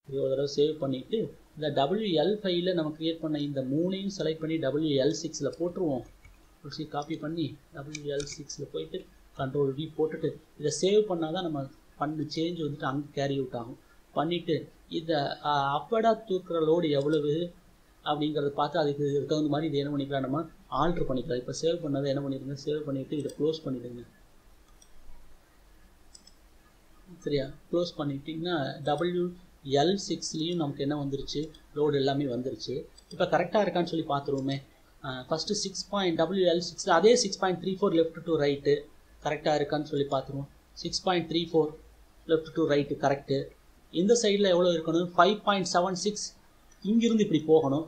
இது ஒரு தடவை சேவ் பண்ணிவிட்டு இந்த டபிள்யூ எல் ஃபைவ்ல நம்ம க்ரியேட் பண்ண இந்த மூணையும் செலக்ட் பண்ணி டபிள்யூ எல் சிக்ஸில் போட்டுருவோம். சி காப்பி பண்ணி டபிள்யூஎல் சிக்ஸில் போயிட்டு கண்ட்ரோல் வி போட்டுட்டு இதை சேவ் பண்ணால் தான் நம்ம பண்ண சேஞ்ச் வந்துட்டு அங்கே கேரி அவுட் ஆகும். பண்ணிவிட்டு இதை அப்படா தூக்குற லோடு எவ்வளவு? அப்படிங்கிறத பார்த்து அதுக்கு தகுந்த மாதிரி இதை என்ன பண்ணிக்கலாம்? நம்ம ஆல்ட்ரு பண்ணிக்கலாம். இப்போ சேவ் பண்ணதை என்ன பண்ணிடுங்க? சேவ் பண்ணிவிட்டு இதை க்ளோஸ் பண்ணிவிடுங்க சரியா? க்ளோஸ் பண்ணிட்டீங்கன்னா டபுள்யூ எல் சிக்ஸ்லேயும் நமக்கு என்ன வந்துருச்சு? லோடு எல்லாமே வந்துருச்சு. இப்போ கரெக்டாக இருக்கான்னு சொல்லி பார்த்துருவோமே first six point W L சிக்ஸில் அதே six point three four left to right கரெக்டாக இருக்கான்னு சொல்லி பார்த்துருவோம் six point three four left to right correct இந்த சைடில் எவ்வளோ இருக்கணும்? ஃபைவ் பாயிண்ட் செவன் சிக்ஸ் இங்கிருந்து இப்படி போகணும்.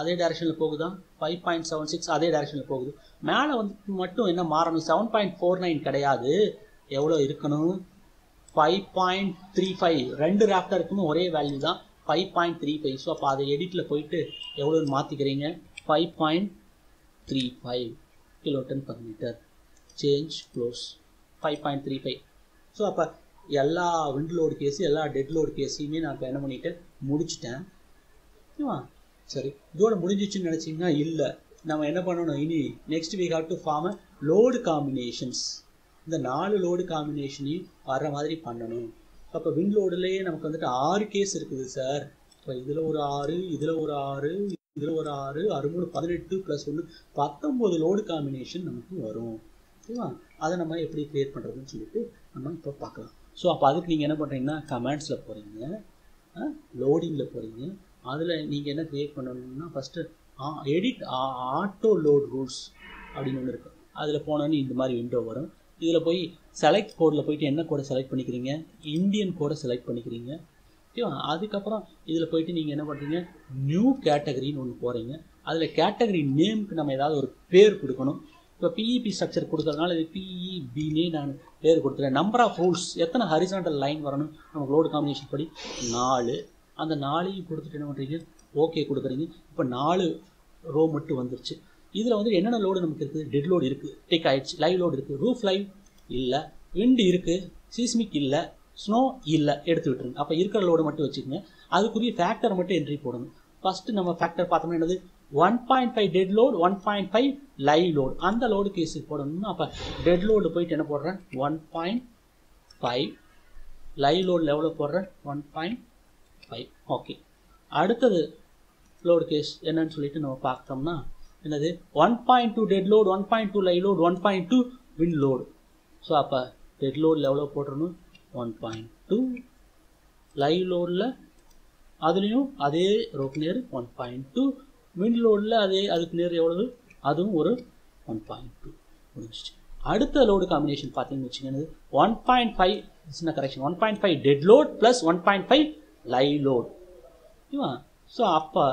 அதே டைரெக்ஷனில் போகுதா? ஃபைவ் பாயிண்ட் செவன் சிக்ஸ் அதே டைரெக்ஷனில் போகுது. மேலே வந்து மட்டும் என்ன மாறணும்? செவன் பாயிண்ட் ஃபோர் நைன் கிடையாது. எவ்வளோ இருக்கணும்? ஃபைவ் பாயிண்ட் த்ரீ ஃபைவ் ரெண்டு ராப்டருக்குமே ஒரே வேல்யூ தான். Five point three five so அப்போ அதை எடிட்டில் போயிட்டு எவ்வளோன்னு மாற்றிக்கிறீங்க five point three five kiloton per metre change close five point three five so அப்போ எல்லா விண்ட் லோடு கேஸு எல்லா டெட் லோடு கேஸையுமே நான் இப்போ என்ன பண்ணிவிட்டு முடிச்சிட்டேன். ஓகேவா சரி. இதோட முடிஞ்சிச்சுன்னு நினச்சிங்கன்னா இல்லை. நம்ம என்ன பண்ணணும்? இனி next week have to form load combinations இந்த நாலு லோடு காம்பினேஷனையும் வர்ற மாதிரி பண்ணணும். அப்போ விண்ட் லோடுலேயே நமக்கு வந்துட்டு ஆறு கேஸ் இருக்குது சார் இப்போ இதில் ஒரு ஆறு இதில் ஒரு ஆறு இதில் ஒரு ஆறு அறுபது பதினெட்டு ப்ளஸ் ஒன்று பத்தொம்போது லோடு காம்பினேஷன் நமக்கு வரும். ஓகேவா? அதை நம்ம எப்படி க்ரியேட் பண்ணுறதுன்னு சொல்லிட்டு நம்ம இப்போ பார்க்கலாம். ஸோ அப்போ அதுக்கு நீங்கள் என்ன பண்ணுறீங்கன்னா கமெண்ட்ஸில் போகிறீங்க லோடிங்கில் போகிறீங்க அதில் நீங்கள் என்ன க்ரியேட் பண்ணணும்னா first edit auto load rules அப்படின்னு ஒன்று இருக்குது அதில் போனோன்னு இந்த மாதிரி விண்டோ வரும். இதில் போய் செலக்ட் கோடில் போயிட்டு என்ன கோடை செலக்ட் பண்ணிக்கிறீங்க? இந்தியன் கோடை செலக்ட் பண்ணிக்கிறீங்க. ஓகேவா அதுக்கப்புறம் இதில் போயிட்டு நீங்கள் என்ன பண்ணுறீங்க நியூ கேட்டகரின்னு ஒன்று போகிறீங்க அதில் கேட்டகரி நேமுக்கு நம்ம ஏதாவது ஒரு பேர் கொடுக்கணும். இப்போ பிஇபி ஸ்ட்ரக்சர் கொடுக்கறதுனால இது பிஇபினே நான் பேர் கொடுத்துறேன். நம்பர் ஆஃப் ரூல்ஸ் எத்தனை ஹரிசான்டல் லைன் வரணும்? நமக்கு லோடு காம்பினேஷன் படி நாலு. அந்த நாளையும் கொடுத்துட்டு என்ன பண்ணுறீங்க ஓகே கொடுக்குறீங்க. இப்போ நாலு ரோ மட்டும் வந்துருச்சு. இதில் வந்து என்னென்ன லோடு நமக்கு இருக்குது? டெட் லோடு இருக்குது டேக் ஆயிடுச்சு. லைவ் லோடு இருக்குது ரூஃப் லைவ் இல்லை. விண்டு இருக்குது சீஸ்மிக் இல்லை. ஸ்னோ இல்லை. எடுத்து விட்டுருங்க. அப்போ இருக்கிற லோடு மட்டும் வச்சுக்கோங்க. அதுக்குரிய ஃபேக்டர் மட்டும் என்ட்ரி போடணும். ஃபஸ்ட்டு நம்ம ஃபேக்டர் பார்த்தோம்னா என்னது? One point five dead load one point five live load அந்த லோடு கேஸ் போடணும்னா அப்போ டெட் லோடு போயிட்டு என்ன போடுறேன்? ஒன் பாயிண்ட் ஃபைவ் லைவ் லோடில் எவ்வளோ போடுறேன். ஒன் பாயிண்ட் ஃபைவ் ஓகே அடுத்தது லோடு கேஸ் என்னன்னு சொல்லிட்டு நம்ம பார்த்தோம்னா என்னது? One point two dead load one point two live load one point two wind load so அப்போ டெட் லோடில் எவ்வளோ போட்டுறணும் ஒன் பாயிண்ட் டூ லை லோடில் அதுலேயும் அதே ரோக்கு நேர் ஒன் பாயிண்ட் டூ வின் லோடில் அதே அதுக்கு நேர் எவ்வளவு? அதுவும் ஒரு ஒன் பாயிண்ட் டூ முடிஞ்சிச்சு. அடுத்த லோடு காம்பினேஷன் பார்த்தீங்கன்னு வச்சுக்கோங்க. ஒன் பாயிண்ட் ஃபைவ் சின்ன correction one point five dead load plus one point five live load ஓகேவா ஸோ அப்போ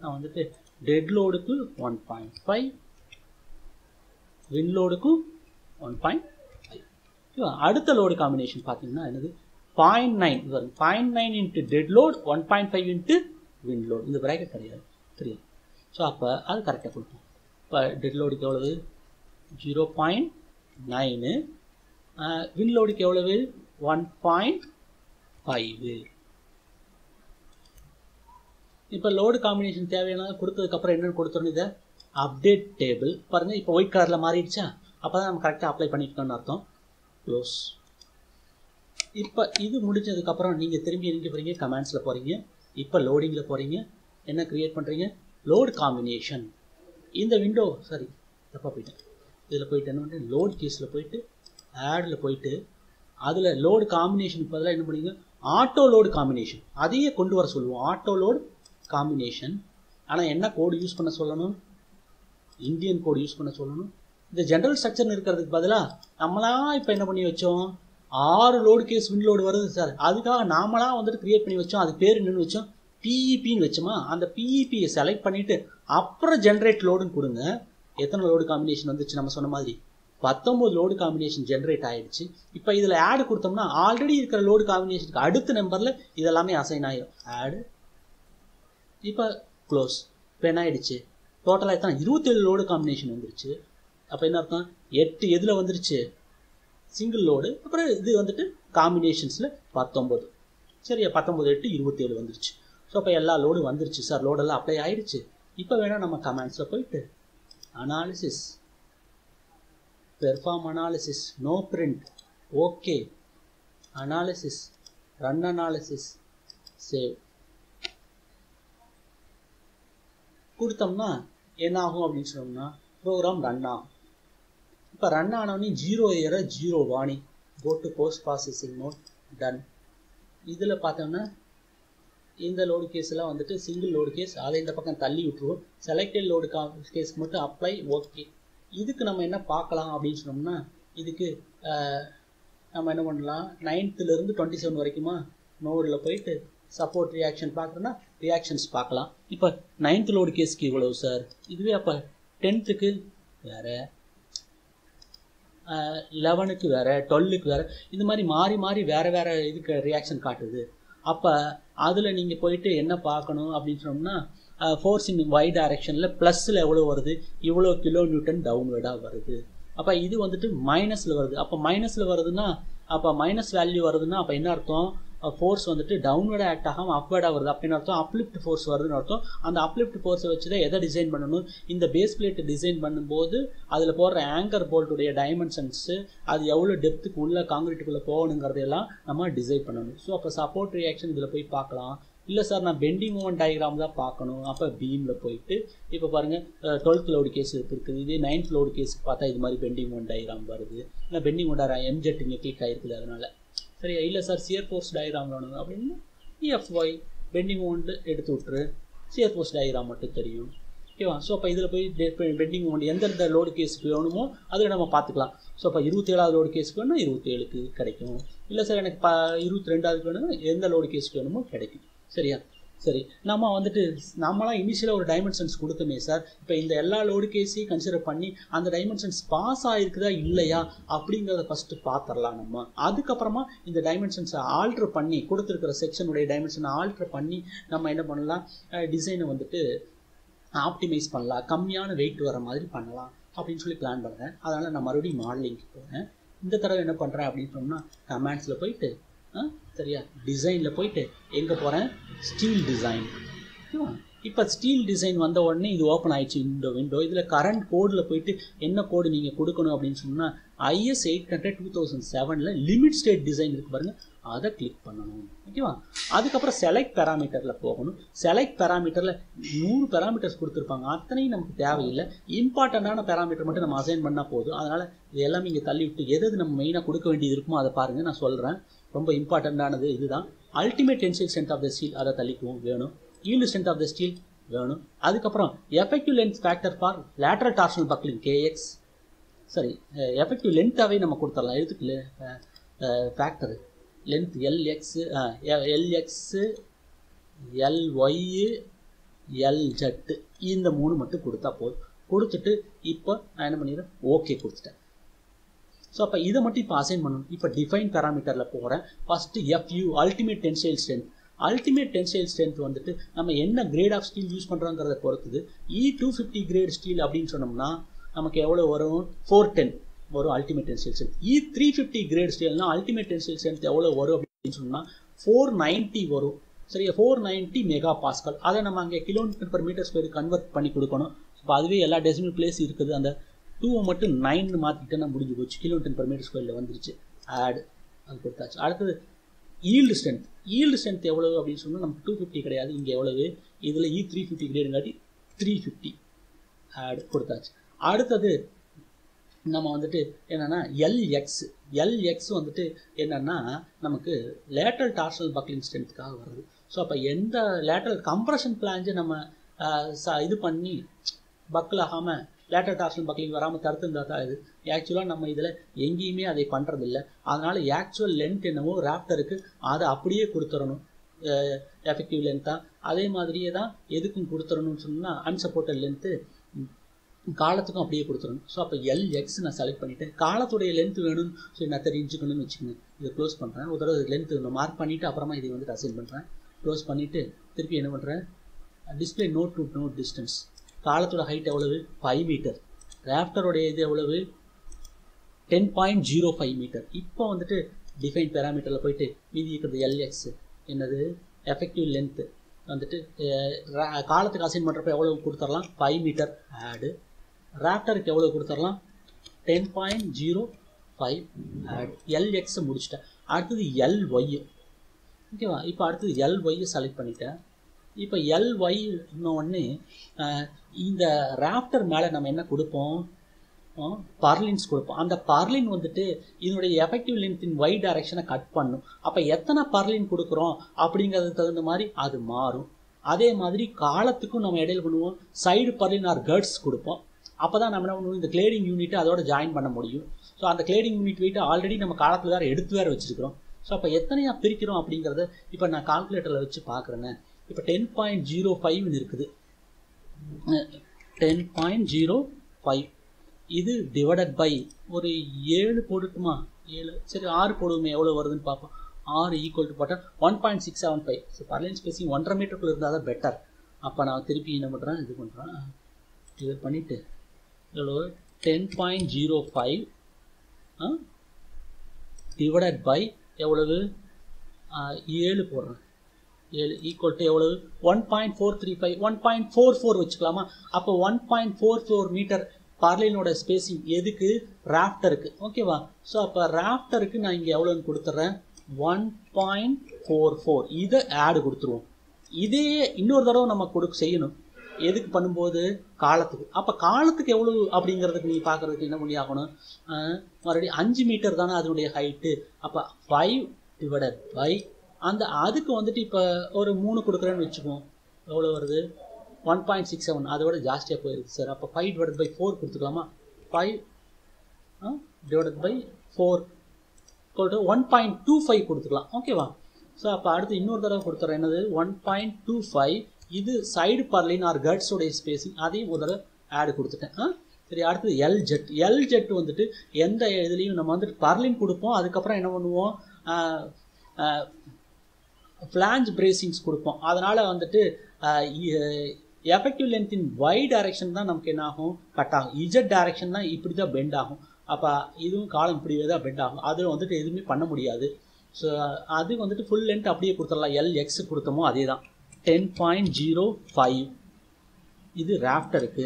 நான் வந்துட்டு டெட் லோடுக்கு ஒன் பாயிண்ட் ஃபைவ் வின் லோடுக்கும் ஒன் பாயிண்ட் ஃபைவ் அடுத்த லோடு காம்பினேஷன் பார்த்தீங்கன்னா என்னது? பாயிண்ட் நைன் வரும் point nine into dead load one point five into wind load இந்த ப்ராக்கெட் கிடையாது. த்ரீ ஸோ அப்போ அது கரெக்டாக கொடுப்போம். இப்போ டெட் லோடுக்கு எவ்வளவு? ஜீரோ பாயிண்ட் நைனு வின் லோடுக்கு எவ்வளவு? ஒன் பாயிண்ட் ஃபைவு இப்போ லோடு காம்பினேஷன் தேவையான கொடுத்ததுக்கப்புறம் என்னென்னு கொடுத்துருணும் இதை. அப்டேட் டேபிள் பாருங்கள் இப்போ ஒயிட் கலரில் மாறிடுச்சா? அப்போ தான் நம்ம கரெக்டாக அப்ளை பண்ணிக்கணும்னு அர்த்தம். க்ளோஸ் இப்போ இது முடிஞ்சதுக்கப்புறம் நீங்கள் திரும்பி எங்கே போகிறீங்க கமெண்ட்ஸில் போகிறீங்க இப்போ லோடிங்கில் போகிறீங்க என்ன க்ரியேட் பண்ணுறீங்க லோடு காம்பினேஷன் இந்த விண்டோ சாரி தப்பாக போயிட்டேன். இதில் போயிட்டு என்ன பண்ணுறேன் லோட் கேஸில் போயிட்டு ஆடில் போயிட்டு அதில் லோடு காம்பினேஷன் பதிலாக என்ன பண்ணுவீங்க ஆட்டோ லோடு காம்பினேஷன் அதையே கொண்டு வர சொல்லுவோம். ஆட்டோ லோடு காம்பினேஷன் ஆனால் என்ன கோடு யூஸ் பண்ண சொல்லணும்? இந்தியன் கோடு யூஸ் பண்ண சொல்லணும்? இந்த ஜென்ரல் ஸ்ட்ரக்சர்னு இருக்கிறதுக்கு பதிலாக நம்மளா இப்போ என்ன பண்ணி வச்சோம்? ஆறு லோடு கேஸ் வின் லோடு வருது சார் அதுக்காக நாமளாக வந்துட்டு க்ரியேட் பண்ணி வச்சோம். அது பேர் நின்று வச்சோம்? பிஇபின்னு வச்சோமா? அந்த பிஇபியை செலக்ட் பண்ணிவிட்டு அப்புறம் ஜென்ரேட் லோடுன்னு கொடுங்க. எத்தனை லோடு காம்பினேஷன் வந்துச்சு நம்ம சொன்ன மாதிரி? பத்தொம்போது லோடு காம்பினேஷன் ஜென்ரேட் ஆகிடுச்சு இப்போ இதில் ஆடு கொடுத்தோம்னா ஆல்ரெடி இருக்கிற லோடு காம்பினேஷனுக்கு அடுத்த நம்பரில் இதெல்லாமே அசைன் ஆகிடும் ஆடு இப்போ க்ளோஸ் பென் என்ன ஆயிடுச்சு? டோட்டலாக எத்தனை? இருபத்தேழு லோடு காம்பினேஷன் வந்துருச்சு. அப்போ என்ன அர்த்தம்? எட்டு எதில் வந்துருச்சு? சிங்கிள் லோடு அப்புறம் இது வந்துட்டு காம்பினேஷன்ஸில் பத்தொம்பது சரியா பத்தொம்பது எட்டு இருபத்தேழு வந்துருச்சு. ஸோ அப்போ எல்லா லோடும் வந்துருச்சு சார். லோடெல்லாம் அப்ளை ஆயிடுச்சு. இப்போ வேணால் நம்ம கமெண்ட்ஸில் போயிட்டு analysis perform analysis no print okay analysis run analysis save கொடுத்தோம்னா என்ன ஆகும் அப்படின்னு சொன்னோம்னா ப்ரோக்ராம் ரன் ஆகும். இப்போ ரன் ஆனோடனே zero error zero Vani go to post processing mode done இதில் பார்த்தோம்னா இந்த லோடு கேஸ்லாம் வந்துட்டு சிங்கிள் லோடு கேஸ் அதை இந்த பக்கம் தள்ளி விட்டுருவோம். செலக்டட் லோடு கா கேஸ் மட்டும் அப்ளை ஓகே இதுக்கு நம்ம என்ன பார்க்கலாம் அப்படின்னு சொன்னோம்னா இதுக்கு நம்ம என்ன பண்ணலாம்? நைன்த்துலேருந்து டுவெண்ட்டி செவன் வரைக்குமா நோடில் போயிட்டு சப்போர்ட் ரியாக்ஷன் பார்க்குறோன்னா ரியாக்ஷன்ஸ் பார்க்கலாம். இப்போ நைன்த் லோடு கேஸ்க்கு இவ்வளவு சார் இதுவே அப்போ டென்த்துக்கு வேறு லெவனுக்கு வேறு டுவெல்லுக்கு வேறு இந்த மாதிரி மாறி மாறி வேறு வேறு இதுக்கு ரியாக்ஷன் காட்டுது. அப்போ அதில் நீங்கள் போயிட்டு என்ன பார்க்கணும் அப்படின்னு சொன்னோம்னா ஃபோர்ஸ் இன் ஒய் டைரெக்ஷனில் ப்ளஸில் எவ்வளோ வருது? இவ்வளோ கிலோ நியூட்டன் டவுன்வேர்டாக வருது. அப்போ இது வந்துட்டு மைனஸில் வருது. அப்போ மைனஸில் வருதுன்னா அப்போ மைனஸ் வேல்யூ வருதுன்னா அப்போ என்ன அர்த்தம்? ஃபோர்ஸ் வந்துட்டு டவுன்வர்ட் ஆக்ட் ஆகாமல் அப்வர்டாக வருது. அப்படின்னு அர்த்தம் அப்லிஃப்ட் ஃபோர்ஸ் வருதுன்னு அர்த்தம். அந்த அப்லிஃப்ட் ஃபோர்ஸை வச்சு தான் எதை டிசைன் பண்ணணும்? இந்த பேஸ் பிளேட் டிசைன் பண்ணும்போது அதில் போடுற ஆங்கர் போல்ட்டுடைய டைமென்ஷன்ஸு அது எவ்வளோ டெப்த்துக்கு உள்ளே காங்கிரீட்டுக்குள்ளே போகணுங்கிறதையெல்லாம் நம்ம டிசைன் பண்ணணும். ஸோ அப்போ சப்போர்ட் ரியாக்ஷன் இதில் போய் பார்க்கலாம். இல்லை சார் நான் பெண்டிங் ஓவன் டயக்ராம் தான் பார்க்கணும். அப்போ பீமில் போயிட்டு இப்போ பாருங்கள் டுவெல்த் லோடு கேஸ் இருக்குது. இதே நைன்த் லோடு கேஸுக்கு பார்த்தா இது மாதிரி பெண்டிங் ஓன் டயக்ராம் வருது. இல்லை பெண்டிங் ஓன் டயக்ராம் எம்ஜெட் இங்கே கிளிக் ஆகிருக்குது அதனால். சரியா? இல்லை சார் சியர் ஃபோர்ஸ் டயக்ராம் வேணும் அப்படின்னு இஎஃப்ஒய் பெண்டிங் ஓன்ட்டு எடுத்து விட்ரு சியர் ஃபோர்ஸ் டயக்ராம் மட்டும் தெரியும். ஓகேவா ஸோ அப்போ இதில் போய் பெண்டிங் ஓன் எந்தெந்த லோடு கேஸுக்கு வேணுமோ அதில் நம்ம பார்த்துக்கலாம். ஸோ அப்போ இருபத்தேழாவது லோடு கேஸுக்கு வேணும்னா இருபத்தேழுக்கு கிடைக்கும். இல்லை சார் எனக்கு ப இருபத்தி ரெண்டாவதுக்கு வேணும்னா எந்த லோடு கேஸுக்கு வேணுமோ கிடைக்கும். சரியா? சரி நம்ம வந்துட்டு நம்மளாம் இனிஷியலாக ஒரு டைமென்ஷன்ஸ் கொடுத்தோமே சார் இப்போ இந்த எல்லா லோடு கேஸையும் கன்சிடர் பண்ணி அந்த டைமென்ஷன்ஸ் பாஸ் ஆகிருக்குதா இல்லையா அப்படிங்கிறத ஃபஸ்ட்டு பார்த்துடலாம் நம்ம. அதுக்கப்புறமா இந்த டைமென்ஷன்ஸை ஆல்ட்ரு பண்ணி கொடுத்துருக்கிற செக்ஷனுடைய டைமென்ஷனை ஆல்ட்ரு பண்ணி நம்ம என்ன பண்ணலாம்? டிசைனை வந்துட்டு ஆப்டிமைஸ் பண்ணலாம். கம்மியான வெயிட் வர மாதிரி பண்ணலாம் அப்படின்னு சொல்லி பிளான் பண்ணுறேன் அதனால் நான் மறுபடியும் மாடலிங்க்கு போகிறேன் இந்த தடவை என்ன பண்ணுறேன் அப்படின்னு சொன்னால் கமெண்ட்ஸில் போயிட்டு சரியா? டிசைனில் போயிட்டு எங்கே போகிறேன் ஸ்டீல் டிசைன் இப்போ ஸ்டீல் டிசைன் வந்த உடனே இது ஓப்பன் ஆயிடுச்சு இந்த விண்டோ இதில் கரண்ட் கோடில் போயிட்டு என்ன கோடு நீங்கள் கொடுக்கணும் அப்படின்னு சொன்னால் IS eight hundred two thousand செவனில் லிமிட் ஸ்டேட் டிசைன் இருக்கு பாருங்கள் அதை கிளிக் பண்ணணும். ஓகேவா அதுக்கப்புறம் செலக்ட் பேராமீட்டரில் போகணும். செலக்ட் பேராமீட்டரில் நூறு பேராமீட்டர்ஸ் கொடுத்துருப்பாங்க. அத்தனையும் நமக்கு தேவையில்லை. இம்பார்ட்டண்ட்டான பேராமீட்டர் மட்டும் நம்ம அசைன் பண்ணால் போதும். அதனால் இது எல்லாமே இங்கே தள்ளி விட்டு எது எது நம்ம மெயினாக கொடுக்க வேண்டியது இருக்குமோ அதை பாருங்கள் நான் சொல்கிறேன் ரொம்ப இம்பார்ட்டண்ட்டானது இதுதான். Ultimate tensile strength of the steel அதை தள்ளிக்குவோம் வேணும். Yield strength of the steel வேணும். அதுக்கப்புறம் effective length factor for lateral torsional buckling KX சரி எஃபெக்டிவ் லென்த்தாகவே நம்ம கொடுத்துடலாம். எதுக்கு factor length LX LX LY LZ இந்த மூணு மட்டும் கொடுத்தா போதும். கொடுத்துட்டு இப்போ நான் என்ன பண்ணிடுறேன்? ஓகே கொடுத்துட்டேன். ஸோ அப்போ இதை மட்டும் இப்போ அசைன் பண்ணணும். இப்போ டிஃபைன் பேராமீட்டரில் போகிறேன் first FU ultimate tensile strength ultimate tensile strength வந்துட்டு நம்ம என்ன கிரேட் ஆஃப் ஸ்டீல் யூஸ் பண்ணுறோங்கிறத பொறுத்துது. E two fifty grade steel அப்படின்னு சொன்னோம்னா நமக்கு எவ்வளோ வரும்? ஃபோர் டென் வரும் ultimate tensile strength E three fifty grade ஸ்டீல்னா ultimate tensile strength எவ்வளோ வரும் அப்படின்னு சொன்னால் ஃபோர் நைன்ட்டி வரும். சரியா? ஃபோர் நைன்ட்டி மெகா பாஸ்கல் அதை நம்ம அங்கே kilometre per metre square convert பண்ணி கொடுக்கணும். இப்போ அதுவே எல்லா டெசிமல் பிளேஸ் இருக்குது. அந்த டூவை மட்டும் நைன் மாற்றிக்கிட்டேன்னா முடிஞ்சு போச்சு. கிலோமீட்டர் பர் மீட்டர் ஸ்கொயரில் வந்துருச்சு. ஆடு அது கொடுத்தாச்சு. அடுத்தது ஈல்டு ஸ்ட்ரென்த் ஈல்டு ஸ்ட்ரென்த் எவ்வளவு அப்படின்னு சொன்னால் நமக்கு டூ ஃபிஃப்டி கிடையாது. இங்கே எவ்வளவு? இதில் இ த்ரீ ஃபிஃப்டி கிடையாதுங்காட்டி த்ரீ ஃபிஃப்டி ஆட் கொடுத்தாச்சு. அடுத்தது நம்ம வந்துட்டு என்னென்னா எல்எக்ஸ் எல்எக்ஸ் வந்துட்டு என்னென்னா நமக்கு லேட்டல் டார்சல் பக்லிங் ஸ்ட்ரென்த்துக்காக வருது. ஸோ அப்போ எந்த லேட்டல் கம்ப்ரஷன் பிளான்ஸை நம்ம ச இது பண்ணி பக்கில் ஆகாமல் லேட்டர் டார்சல் பக்லிங் வராமல் தடுத்திருந்தா தான் இது. ஆக்சுவலாக நம்ம இதில் எங்கேயுமே அதை பண்ணுறதில்ல அதனால் ஆக்சுவல் லென்த் என்னவோ ராப்டருக்கு அதை அப்படியே கொடுத்துடணும். எஃபெக்டிவ் லென்த்தாக அதே மாதிரியே தான் எதுக்கும் கொடுத்துடணும்னு சொன்னால் அன்சப்போர்ட்டட் லென்த்து காலத்துக்கும் அப்படியே கொடுத்துடணும். ஸோ அப்போ எல் எக்ஸ் நான் செலக்ட் பண்ணிவிட்டேன் காலத்துடைய லென்த் வேணும்னு சொல்லி நான் தெரிஞ்சுக்கணும்னு வச்சுக்கோங்க. இதை க்ளோஸ் பண்ணுறேன் ஒரு தடவை லென்த் நான் மார்க் பண்ணிவிட்டு அப்புறமா இதை வந்து அசைன் பண்ணுறேன் க்ளோஸ் பண்ணிவிட்டு திருப்பி என்ன பண்ணுறேன் display node to node distance காலத்தோட ஹைட் எவ்வளவு? ஃபைவ் மீட்டர் ராப்டருடைய இது எவ்வளவு? Ten point zero five metre இப்போ வந்துட்டு டிஃபைன் பேராமீட்டரில் போயிட்டு மீதி இருக்கிறது எல்எக்ஸ் என்னது? எஃபெக்டிவ் லென்த்து வந்துட்டு காலத்துக்கு அசைன் பண்ணுறப்ப எவ்வளோ கொடுத்துடலாம் ஃபைவ் மீட்டர் ஆடு ராப்டருக்கு எவ்வளோ கொடுத்துடலாம் ten point zero five add எல்எக்ஸை முடிச்சிட்டேன். அடுத்தது எல்ஒய் ஓகேவா இப்போ அடுத்தது எல்ஒய்யை செலக்ட் பண்ணிட்டேன். இப்போ எல்ஒய் இன்னொன்று இந்த ராப்டர் மேலே நம்ம என்ன கொடுப்போம்? பர்லின்ஸ் கொடுப்போம். அந்த பர்லின் வந்துட்டு இதனுடைய எஃபெக்டிவ் லென்த்தின் ஒய் டைரக்ஷனை கட் பண்ணும். அப்போ எத்தனை பர்லின் கொடுக்குறோம் அப்படிங்கிறதுக்கு தகுந்த மாதிரி அது மாறும். அதே மாதிரி காலத்துக்கும் நம்ம இடையில் பண்ணுவோம். சைடு பர்லின் ஆர் கர்ட்ஸ் கொடுப்போம். அப்போ தான் நம்ம என்ன பண்ணுவோம்? இந்த கிளேடிங் யூனிட்டை அதோட ஜாயின் பண்ண முடியும். ஸோ அந்த கிளேடிங் யூனிட் வெயிட்டு ஆல்ரெடி நம்ம காலத்தில் வேறு எடுத்து வேறு வச்சுருக்கிறோம். ஸோ அப்போ எத்தனையாக பிரிக்கிறோம் அப்படிங்கிறத இப்போ நான் கால்குலேட்டரில் வச்சு பார்க்குறேன்னு இப்போ டென் பாயிண்ட் ஜீரோ ஃபைவ்னு இருக்குது. டென் பாயிண்ட் ஜீரோ ஃபைவ் இது டிவைடட் பை ஒரு ஏழு போட்டுட்டுமா? ஏழு சரி ஆறு போடுவோமே எவ்வளோ வருதுன்னு பார்ப்போம். ஆறு ஈக்குவல் டு போட்டால் one point six seven five so purlin spacing ஒன்றரை மீட்டருக்குள்ளே இருந்தால் தான் பெட்டர் அப்போ நான் திருப்பி என்ன பண்ணுறேன் இது பண்ணுறேன் இது பண்ணிவிட்டு எவ்வளோ ten point zero five divided by எவ்வளவு? ஏழு போடுறேன். ஏழு ஈக்குவல் டு எவ்வளவு? One point four three five one point four four வச்சுக்கலாமா? அப்போ one point four four metre பார்லினோட spacing எதுக்கு? ராஃப்டருக்கு ஓகேவா ஸோ அப்போ ராஃப்டருக்கு நான் இங்கே எவ்வளோன்னு கொடுத்துட்றேன் ஒன் பாயிண்ட் ஃபோர் ஃபோர் இதை ஆடு கொடுத்துருவோம். இதே இன்னொரு தடவை நம்ம கொடுக்க செய்யணும். எதுக்கு பண்ணும்போது? காலத்துக்கு. அப்போ காலத்துக்கு எவ்வளோ அப்படிங்கிறதுக்கு நீ பார்க்குறதுக்கு என்ன பண்ணி ஆகணும்? மறுபடியும் அஞ்சு மீட்டர் தானே அதனுடைய ஹைட்டு அப்போ ஃபைவ் டிவைடட் பை அந்த அதுக்கு வந்துட்டு இப்போ ஒரு மூணு கொடுக்குறேன்னு வச்சுக்குவோம். எவ்வளோ வருது? ஒன் பாயிண்ட் சிக்ஸ் செவன் அதை விட ஜாஸ்தியாக போயிருக்கு சார் அப்போ five divide by four கொடுத்துக்கலாமா? Five divide by four one point two five கொடுத்துக்கலாம். ஓகேவா ஸோ அப்போ அடுத்து இன்னொரு தடவை கொடுத்துறேன். என்னது? ஒன் பாயிண்ட் டூ ஃபைவ் இது சைடு பர்லின் ஆர் கட்ஸோடைய ஸ்பேசிங் அதையும் ஒரு தடவை ஆடு கொடுத்துட்டேன். ஆ? சரி அடுத்தது எல் ஜெட் எல் ஜெட் வந்துட்டு எந்த இதுலேயும் நம்ம வந்துட்டு பர்லின் கொடுப்போம். அதுக்கப்புறம் என்ன பண்ணுவோம்? ஃப்ளாஞ்ச் பிரேசிங்ஸ் கொடுப்போம். அதனால் வந்துட்டு எஃபெக்டிவ் லென்த்தின் ஒய் டைரக்ஷன் தான் நமக்கு என்ன ஆகும் கட் ஆகும். இஜட் டைரக்ஷன் தான் இப்படி தான் பெண்ட் ஆகும். அப்போ இதுவும் காலம் இப்படியே தான் பெண்ட் ஆகும். அதில் வந்துட்டு எதுவுமே பண்ண முடியாது. ஸோ அது வந்துட்டு ஃபுல் லென்த் அப்படியே கொடுத்துடலாம். எல் எக்ஸ் கொடுத்தோமோ அதே தான். டென் பாயிண்ட் ஜீரோ ஃபைவ் இது ராஃப்டருக்கு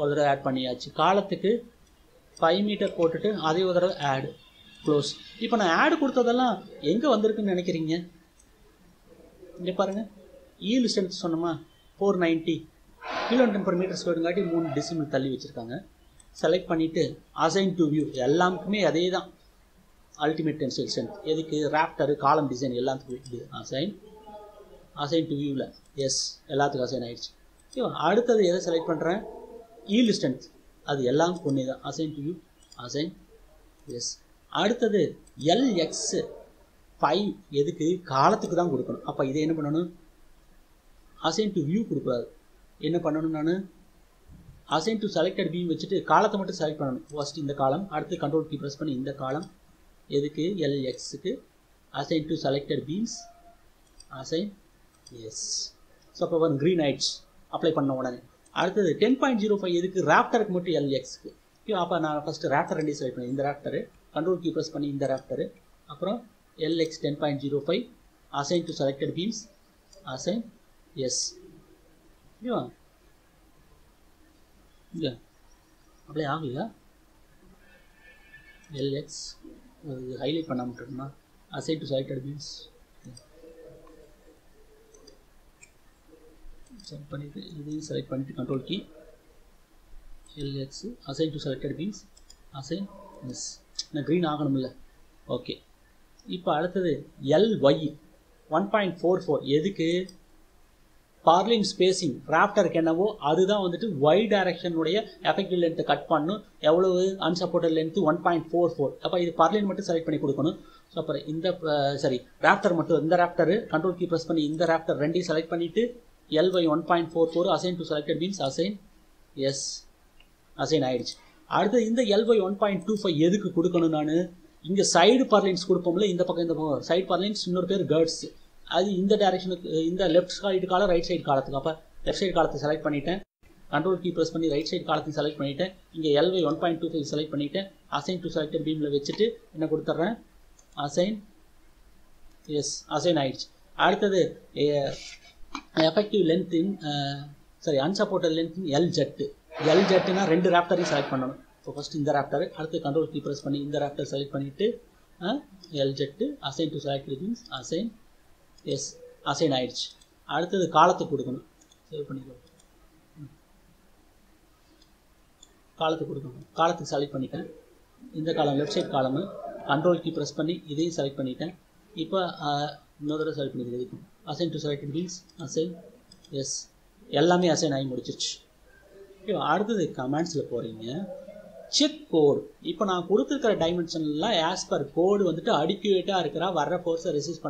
ஒரு தடவை ஆட் பண்ணியாச்சு. காலத்துக்கு ஃபைவ் மீட்டர் போட்டுட்டு அதே ஒரு தடவை ஆடு க்ளோஸ் இப்போ நான் ஆடு கொடுத்ததெல்லாம் எங்கே வந்திருக்குன்னு நினைக்கிறீங்க? இங்கே பாருங்கள் ஈல் ஸ்ட்ரென்த் சொன்னோமா? ஃபோர் நைன்ட்டி கிலோ டெம்பர் மீட்டர் ஸ்கொயருங்காட்டி மூணு டெசிமல் தள்ளி வச்சுருக்காங்க. செலக்ட் பண்ணிவிட்டு அசைன் டு வியூ எல்லாருக்குமே அதே தான் அல்டிமேட் டென்சைல் ஸ்ட்ரென்த் எதுக்கு? ராப்டரு காலம் டிசைன் எல்லாத்துக்கும் அசைன் அசைன் டு வியூவில் எஸ் எல்லாத்துக்கும் அசைன் ஆயிடுச்சு. ஓகேவா அடுத்தது எதை செலக்ட் பண்ணுறேன் ஈல்டு ஸ்ட்ரென்த் அது எல்லாம் ஒன்றே தான் assign to view assign yes அடுத்தது எல்எக்ஸு ஃபைவ் எதுக்கு? காலத்துக்கு தான் கொடுக்கணும். அப்போ இதை என்ன பண்ணணும்? அசைன் டு வியூ கொடுக்கூடாது என்ன பண்ணணும் நான்? அசைன் டு செலக்டட் வியூ வச்சுட்டு காலத்தை மட்டும் செலக்ட் பண்ணணும். ஃபர்ஸ்ட் இந்த காலம் அடுத்து கண்ட்ரோல் கீ ப்ரெஸ் பண்ணி இந்த காலம் எதுக்கு? எல்எக்ஸுக்கு assign to selected beams assign as so அப்போ ஒன் க்ரீன் ஆயிட்ஸ் அப்ளை பண்ண உடனே. அடுத்தது டென் பாயிண்ட் ஜீரோ ஃபைவ் எதுக்கு? ராப்டருக்கு மட்டும் எல்எக்ஸுக்கு அப்போ நான் ஃபஸ்ட்டு ராப்டர் ரெண்டே செலக்ட் பண்ணேன். இந்த ராப்டரு கண்ட்ரோல் கீ ப்ரெஸ் பண்ணி இந்த ராப்டரு அப்புறம் LX ten point zero five assign to selected beams assign as ஓகேவா இங்கே அப்படியே ஆகலையா? எல்எக்ஸ் ஹைலைட் பண்ணாமல் இருக்கணும்னா assign to selected beams select பண்ணிவிட்டு இதையும் செலக்ட் பண்ணிவிட்டு control key LX assign to selected beams assign as நான் க்ரீன் ஆகணும்ல. ஓகே இப்போ அடுத்தது LY one point four four எதுக்கு? பார்லிங் ஸ்பேசிங் ராஃப்டருக்கு என்னவோ அதுதான் வந்துட்டு ஒய் டைரக்ஷனுடைய எஃபெக்டிவ் லென்த்தை கட் பண்ணும் எவ்வளவு unsupported length one point four four அப்போ இது பார்லின் மட்டும் செலக்ட் பண்ணி கொடுக்கணும். ஸோ அப்புறம் இந்த சாரி ராஃப்டர் மட்டும் இந்த ராஃப்டர் கண்ட்ரோல் கீ ப்ரெஸ் பண்ணி இந்த ராஃப்டர் ரெண்டையும் செலக்ட் பண்ணிவிட்டு LY one point four four assign to selected beams assign as assign ஆயிடுச்சு. அடுத்து இந்த LY one point two five எதுக்கு கொடுக்கணும் நான்? இங்கே சைடு பார்லைன்ஸ் கொடுப்போம்ல இந்த பக்கம் இந்த பக்கம். சைடு பார்லைன்ஸ் இன்னொரு பேர் கேர்ட்ஸ் அது இந்த டைரக்ஷனுக்கு இந்த left side column right side காலத்துக்கு. அப்போ லெஃப்ட் சைடு காலத்தை செலக்ட் பண்ணிட்டேன். கண்ட்ரோல் கீ ப்ரெஸ் பண்ணி ரைட் சைடு காலத்தையும் செலக்ட் பண்ணிட்டேன். இங்கே LY one point two five select பண்ணிவிட்டேன் அசைன் டூ செலக்டட் பீமில் வச்சுட்டு என்ன கொடுத்துட்றேன்? அசைன் எஸ் அசைன் ஆயிடுச்சு. அடுத்தது effective length in sorry unsupported length in L Z L ஜெட்டுனா ரெண்டு ராப்டரையும் செலக்ட் பண்ணணும். இப்போ ஃபஸ்ட் இந்த ராப்டர் அடுத்து கண்ட்ரோல் கீ ப்ரெஸ் பண்ணி இந்த ராப்டர் செலக்ட் பண்ணிவிட்டு LZ assign to select beams assign as assign ஆயிடுச்சு. அடுத்தது காலத்துக்கு கொடுக்கணும். சேவ் பண்ணிக்கலாம் காலத்துக்கு கொடுக்கணும். காலத்துக்கு செலக்ட் பண்ணிட்டேன். இந்த column left side column control key press பண்ணி இதையும் செலக்ட் பண்ணிட்டேன். இப்போ இன்னொரு தடவை செலக்ட் பண்ணிக்கிறேன் assign to select beams assign as எல்லாமே அசைன் ஆகி முடிச்சிருச்சு. அடுத்தது கமெண்ட்ஸில் போகிறீங்க செக் கோடு இப்போ நான் கொடுத்துருக்கிற டைமென்ஷன்லாம் ஆஸ் பர் கோடு வந்துட்டு அடிக்குவேட்டாக இருக்கிறா வர்ற ஃபோர்ஸை ரெசிஸ்ட்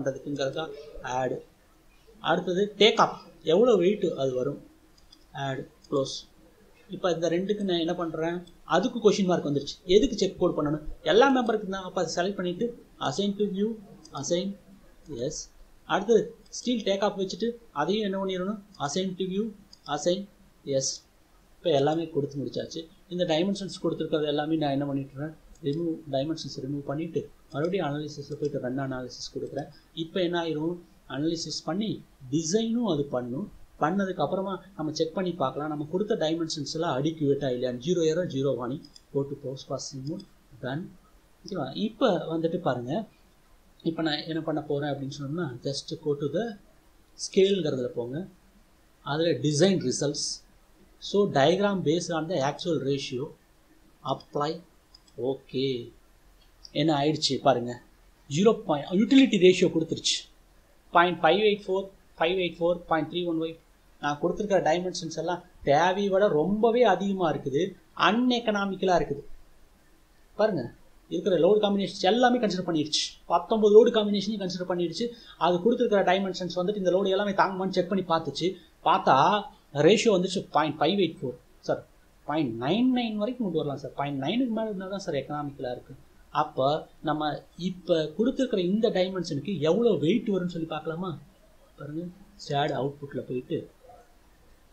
தான் ஆடு அடுத்தது டேக் ஆஃப் எவ்வளோ வெயிட்டு அது வரும்? ஆடு க்ளோஸ் இப்போ இந்த ரெண்டுக்கு நான் என்ன பண்ணுறேன் அதுக்கு கொஷின் மார்க் வந்துருச்சு. எதுக்கு செக் கோட் பண்ணணும்? எல்லா மெம்பருக்கு தான். அப்போ அதை செலக்ட் பண்ணிவிட்டு assign to view assign as அடுத்தது ஸ்டீல் டேக் ஆஃப் வச்சுட்டு அதையும் என்ன பண்ணிடணும்? Assign to view assign as இப்போ எல்லாமே கொடுத்து முடிச்சாச்சு. இந்த டைமென்ஷன்ஸ் கொடுத்துருக்கிறது எல்லாமே நான் என்ன பண்ணிட்டுறேன்? ரிமூவ் டைமென்ஷன்ஸ் ரிமூவ் பண்ணிவிட்டு மறுபடியும் அனாலிசிஸில் போய்ட்டு ரன் அனாலிசிஸ் கொடுக்குறேன். இப்போ என்ன ஆயிரும்? அனாலிசிஸ் பண்ணி டிசைனும் அது பண்ணும். பண்ணதுக்கு அப்புறமா நம்ம செக் பண்ணி பார்க்கலாம். நம்ம கொடுத்த டைமென்ஷன்ஸ் எல்லாம் அடிக்குவேட்டா இல்லையான்னு ஜீரோ ஏரோ ஜீரோ வாணி போட்டு போஸ்ட் பாசிங் டன் ஓகேவா இப்போ வந்துட்டு பாருங்கள் இப்போ நான் என்ன பண்ண போகிறேன் அப்படின்னு சொன்னோம்னா ஜஸ்ட் கோ டு த ஸ்கேலுங்கிறதுல போங்க. அதில் design results so diagram based on the actual ratio apply okay என்ன ஆயிடுச்சு பாருங்கள் ஜீரோ பாயிண்ட் யூட்டிலிட்டி ரேஷியோ கொடுத்துருச்சு. Point five eight four five eight four point three one why நான் கொடுத்துருக்கிற டைமென்ஷன்ஸ் எல்லாம் தேவையை விட ரொம்பவே அதிகமாக இருக்குது. அன்எக்கனாமிக்கலாக இருக்குது. பாருங்கள் இருக்கிற லோடு காம்பினேஷன்ஸ் எல்லாமே கன்சிடர் பண்ணிடுச்சு பத்தொம்பது லோடு காம்பினேஷனையும் கன்சிடர் பண்ணிடுச்சு அது கொடுத்துருக்கிற டைமென்ஷன்ஸ் வந்துட்டு இந்த லோடு எல்லாமே தாங்குமான்னு செக் பண்ணி பார்த்துச்சு. பார்த்தா ரேஷியோ வந்துச்சு point five eight four sir point nine nine வரைக்கும் கொண்டு வரலாம் சார் பாயிண்ட் நைனுக்கு மேலே இருந்தால் தான் சார் எக்கனாமிக்கலாக இருக்குது அப்போ நம்ம இப்போ கொடுத்துருக்கிற இந்த டைமென்ஷனுக்கு எவ்வளோ வெயிட் வரும்னு சொல்லி பார்க்கலாமா? பாருங்கள் சேடு அவுட்புட்டில் போயிட்டு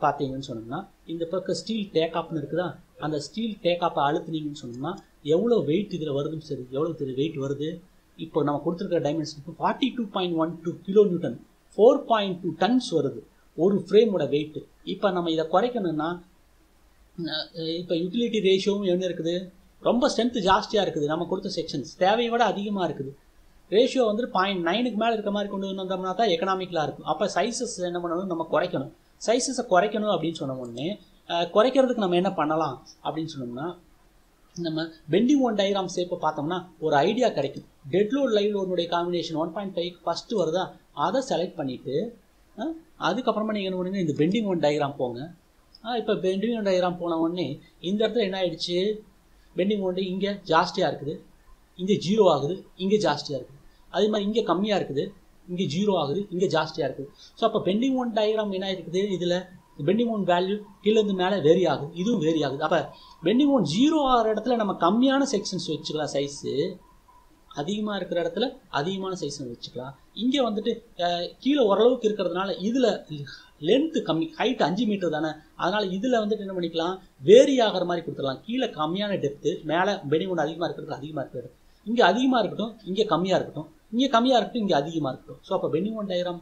பார்த்தீங்கன்னு சொன்னோம்னா இந்த பக்கம் ஸ்டீல் டேக் ஆப்னு இருக்குதா? அந்த ஸ்டீல் டேக் ஆப்பை அழுத்துனீங்கன்னு சொன்னோம்னா எவ்வளோ வெயிட் இதில் வருதுன்னு சரி எவ்வளோ தெரியும் வெயிட் வருது? இப்போ நம்ம கொடுத்துருக்கிற டைமென்ஷனுக்கு forty two point one two kilo newton four point two tons வருது. ஒரு ஃப்ரேமோட வெயிட்டு இப்போ நம்ம இதை குறைக்கணும்னா இப்போ யூட்டிலிட்டி ரேஷியோவும் என்ன இருக்குது? ரொம்ப ஸ்ட்ரென்த் ஜாஸ்தியாக இருக்குது நம்ம கொடுத்த செக்ஷன்ஸ் தேவையை விட அதிகமாக இருக்குது. ரேஷியோ வந்து பாயிண்ட் நைனுக்கு மேலே இருக்க மாதிரி கொண்டு வந்தோம்னா தான் எக்கனாமிக்கலாக இருக்கும். அப்போ சைஸஸ் என்ன பண்ணணும்? நம்ம குறைக்கணும். சைஸஸை குறைக்கணும் அப்படின்னு சொன்ன உடனே குறைக்கிறதுக்கு நம்ம என்ன பண்ணலாம் அப்படின்னு சொன்னோம்னா நம்ம பெண்டிங் ஒன் டயக்ராம் ஷேப்பை பார்த்தோம்னா ஒரு ஐடியா கிடைக்கும். Dead load live லோனுடைய combination one point five first வருதா? அதை செலக்ட் பண்ணிவிட்டு அதுக்கப்புறமா நீங்கள் என்ன பண்ணுங்க இந்த பெண்டிங் ஒன் டயக்ராம் போங்க. இப்போ பெண்டிங் ஒன் டயக்ராம் போன உடனே இந்த இடத்துல என்ன ஆயிடுச்சு? பெண்டிங் ஒன் இங்கே ஜாஸ்தியாக இருக்குது. இங்கே ஜீரோ ஆகுது இங்கே ஜாஸ்தியாக இருக்குது. அதே மாதிரி இங்கே கம்மியாக இருக்குது இங்கே ஜீரோ ஆகுது இங்கே ஜாஸ்தியாக இருக்குது. ஸோ அப்போ பெண்டிங் ஒன் டயக்ராம் என்ன இருக்குது இதில்? பெண்டிங் ஒன் வேல்யூ கீழேருந்து மேலே வேரி ஆகுது இதுவும் வேரி ஆகுது. அப்போ பெண்டிங் ஒன் ஜீரோ ஆகிற இடத்துல நம்ம கம்மியான செக்ஷன்ஸ் வச்சுக்கலாம் சைஸு அதிகமாக இருக்கிற இடத்துல அதிகமான சைஸ் வச்சுக்கலாம். இங்கே வந்துட்டு கீழே ஓரளவுக்கு இருக்கிறதுனால இதில் லென்த்து கம்மி ஹைட் அஞ்சு மீட்டர் தானே. அதனால் இதில் வந்துட்டு என்ன பண்ணிக்கலாம்? வேரி ஆகிற மாதிரி கொடுத்துடலாம். கீழே கம்மியான டெப்த்து மேலே பெனி ஒன் அதிகமாக இருக்கிறது அதிகமாக இருக்கிறது இங்கே அதிகமாக இருக்கட்டும் இங்கே கம்மியாக இருக்கட்டும். இங்கே கம்மியாக இருக்கட்டும் இங்கே அதிகமாக இருக்கட்டும். ஸோ அப்போ பெனி ஒன் டயக்ராம்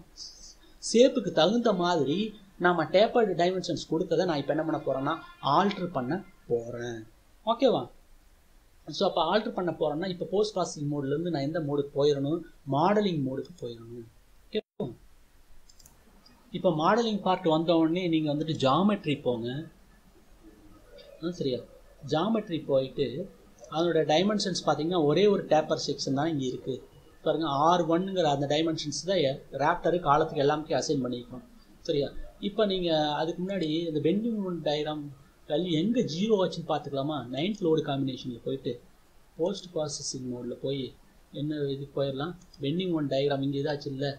ஷேப்புக்கு தகுந்த மாதிரி நம்ம டேப்பர்டு டைமென்ஷன்ஸ் கொடுத்ததை நான் இப்போ என்ன பண்ண போகிறேன்னா ஆல்ட்ரு பண்ண போகிறேன் ஓகேவா ஸோ அப்போ ஆல்ட்ரு பண்ண போகிறேன்னா இப்போ போஸ்ட் ப்ராசஸிங் மோட்லேருந்து நான் எந்த மோடுக்கு போயிடணும்? மாடலிங் மோடுக்கு போயிடணும். கேட்போம் இப்போ மாடலிங் பார்ட் வந்தவுடனே நீங்கள் வந்துட்டு ஜாமெட்ரி போங்க. ஆ, சரியா? ஜாமெட்ரி போயிட்டு அதனோட டைமென்ஷன்ஸ் பார்த்தீங்கன்னா ஒரே ஒரு டேப்பர் செக்ஷன் தான் இங்கே இருக்குது பாருங்க ஆர் ஒன்னுங்கிற அந்த டைமென்ஷன்ஸ் தான் ரேப்டரு காலத்துக்கு எல்லாமே அசைன் பண்ணியிருக்கோம் சரியா? இப்போ நீங்கள் அதுக்கு முன்னாடி இந்த பெண்டிங் ஒன் டயக்ராம் எங்கே ஜீரோ ஆச்சுன்னு பார்த்துக்கலாமா? நைன்த் லோடு காம்பினேஷனில் போயிட்டு போஸ்ட் ப்ராசஸிங் மோடில் போய் என்ன இதுக்கு போயிடலாம் பெண்டிங் ஒன் டயக்ராம் இங்கே இதாச்சு இல்லை.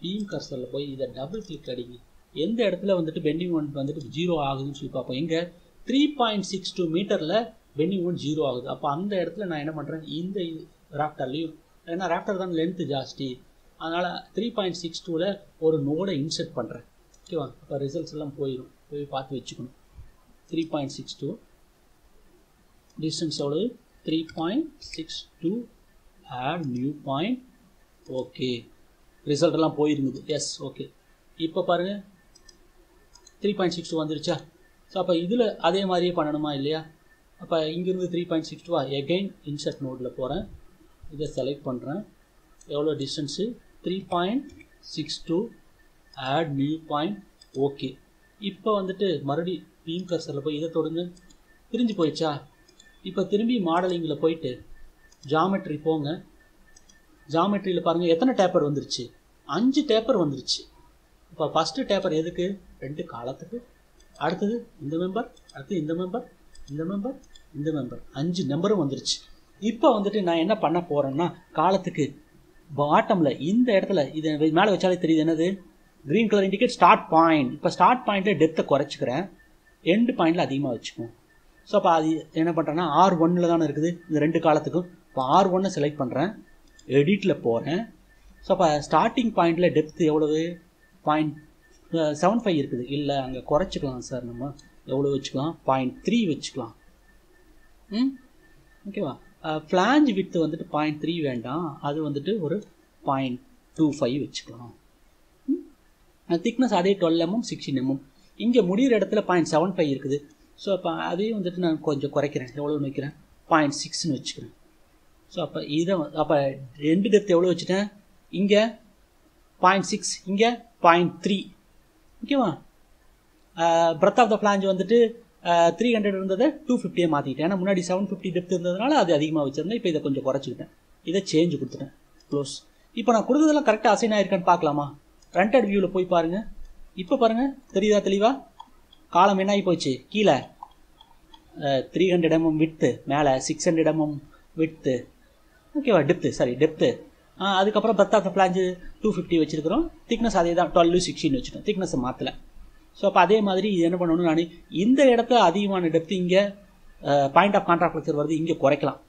பீம் கர்சரில் போய் இதை டபுள் கிளிக் அடிங்க. எந்த இடத்துல வந்துட்டு பெண்டிங் ஒன் வந்துட்டு ஜீரோ ஆகுதுன்னு சொல்லி பார்ப்போம். எங்கே த்ரீ பாயிண்ட் சிக்ஸ் டூ மீட்டரில் பெண்டிங் ஒன் ஜீரோ ஆகுது. அப்போ அந்த இடத்துல நான் என்ன பண்ணுறேன் இந்த ராப்டர்லேயும் ஏன்னா ராப்டர் தான் லென்த்து ஜாஸ்தி. அதனால் த்ரீ பாயிண்ட் சிக்ஸ் டூவில் ஒரு நோடை இன்செர்ட் பண்ணுறேன் ஓகேவா அப்போ ரிசல்ட்ஸ் எல்லாம் போயிடும் போய் பார்த்து வச்சுக்கணும். Three point six two distance எவ்வளவு? Three point six two add new point okay ரிசல்ட்டெல்லாம் போயிருந்தது. எஸ் ஓகே இப்போ பாருங்கள் த்ரீ பாயிண்ட் சிக்ஸ் டூ வந்துருச்சா? ஸோ அப்போ இதில் அதே மாதிரியே பண்ணணுமா இல்லையா? அப்போ இங்கேருந்து த்ரீ பாயிண்ட் சிக்ஸ் டூவா எகைன் இன்சர்ட் நோட்டில் போகிறேன் இதை செலக்ட் பண்ணுறேன் எவ்வளோ distance three point six two add new point okay இப்போ வந்துட்டு மறுபடி பீம் கர்சரில் போய் இதை தொடுங்க பிரிஞ்சு போயிடுச்சா? இப்போ திரும்பி மாடலிங்கில் போயிட்டு ஜாமெட்ரி போங்க. ஜாமெட்ரியில் பாருங்கள் எத்தனை டேப்பர் வந்துருச்சு? அஞ்சு டேப்பர் வந்துருச்சு. இப்போ ஃபஸ்ட்டு டேப்பர் எதுக்கு? ரெண்டு காலத்துக்கு. அடுத்தது இந்த மெம்பர் அடுத்து இந்த மெம்பர் இந்த மெம்பர் இந்த மெம்பர் அஞ்சு நம்பரும் வந்துருச்சு. இப்போ வந்துட்டு நான் என்ன பண்ண போகிறேன்னா காலத்துக்கு பாட்டமில் இந்த இடத்துல இது மேலே வச்சாலே தெரியுது என்னது? Green colour indicate start point இப்போ ஸ்டார்ட் பாயிண்ட்டில் டெப்த்தை குறைச்சிக்கிறேன். எண்டு பாயிண்டில் அதிகமாக வச்சுக்குவோம். ஸோ அப்போ அது என்ன பண்ணுறேன்னா ஆர் ஒன்னில் தானே இருக்குது இந்த ரெண்டு காலத்துக்கும். இப்போ ஆர் ஒன்னை செலக்ட் பண்ணுறேன் எடிட்டில் போகிறேன் ஸோ அப்போ ஸ்டார்டிங் பாயிண்டில் டெப்த் எவ்வளவு? பாயிண்ட் செவன் ஃபைவ் இருக்குது. இல்லை அங்கே குறைச்சிக்கலாம் சார் நம்ம எவ்வளோ வச்சுக்கலாம்? பாயிண்ட் த்ரீ வச்சுக்கலாம். ம்? ஓகேவா ஃப்ளாஞ்ச் வித்து வந்துட்டு பாயிண்ட் த்ரீ வேண்டாம். அது வந்துட்டு ஒரு பாயிண்ட் டூ ஃபைவ் வச்சுக்கலாம். திக்னஸ் அதே டுவெல் எம்எம் சிக்ஸ்டீன் எம்எம் இங்கே முடிகிற இடத்துல பாயிண்ட் செவன் ஃபைவ் இருக்குது. ஸோ அப்போ அதையும் வந்துட்டு நான் கொஞ்சம் குறைக்கிறேன். எவ்வளோன்னு வைக்கிறேன்? பாயிண்ட் சிக்ஸ்னு வச்சுக்கிறேன். ஸோ அப்போ இதை அப்போ ரெண்டு டெப்த் எவ்வளோ வச்சுட்டேன்? இங்கே பாயிண்ட் சிக்ஸ் இங்கே பாயிண்ட் த்ரீ ஓகேவா பிரத் ஆஃப் த ஃப்ளாஞ்ச் வந்துட்டு த்ரீ ஹண்ட்ரட் இருந்ததை டூ ஃபிஃப்டியே மாற்றிக்கிட்டேன் ஏன்னா முன்னாடி செவன் ஃபிஃப்டி டெப்த் இருந்ததுனால அது அதிகமாக வச்சுருந்தேன். இப்போ இதை கொஞ்சம் குறைச்சிக்கிட்டேன். இதை சேஞ்சு கொடுத்துட்டேன். க்ளோஸ் இப்போ நான் கொடுத்ததெல்லாம் கரெக்டாக அசைன் ஆயிருக்கான்னு பார்க்கலாமா? ஃப்ரண்டட் வியூவில் போய் பாருங்கள் இப்போ பாருங்கள் தெரியுதா தெளிவா? காலம் என்ன ஆகி போச்சு கீழே த்ரீ ஹண்ட்ரட் எம்எம் விட்டு மேலே. சிக்ஸ் ஹண்ட்ரட் எம்எம் விட்டு ஓகேவா டெப்த்து சாரி டெப்த்து அதுக்கப்புறம் பர்த் ஆஃப் டூ ஃபிஃப்டி வச்சுருக்கிறோம். திக்னஸ் அதே தான் டுவெல் சிக்ஸ்டின் வச்சுட்டோம் திக்னஸை மாற்றலை ஸோ அப்போ அதே மாதிரி இது என்ன பண்ணணும் நான் இந்த இடத்துல அதிகமான டெப்த்து இங்கே பாயிண்ட் ஆஃப் கான்ட்ராக்ட் வருது இங்கே குறைக்கலாம்.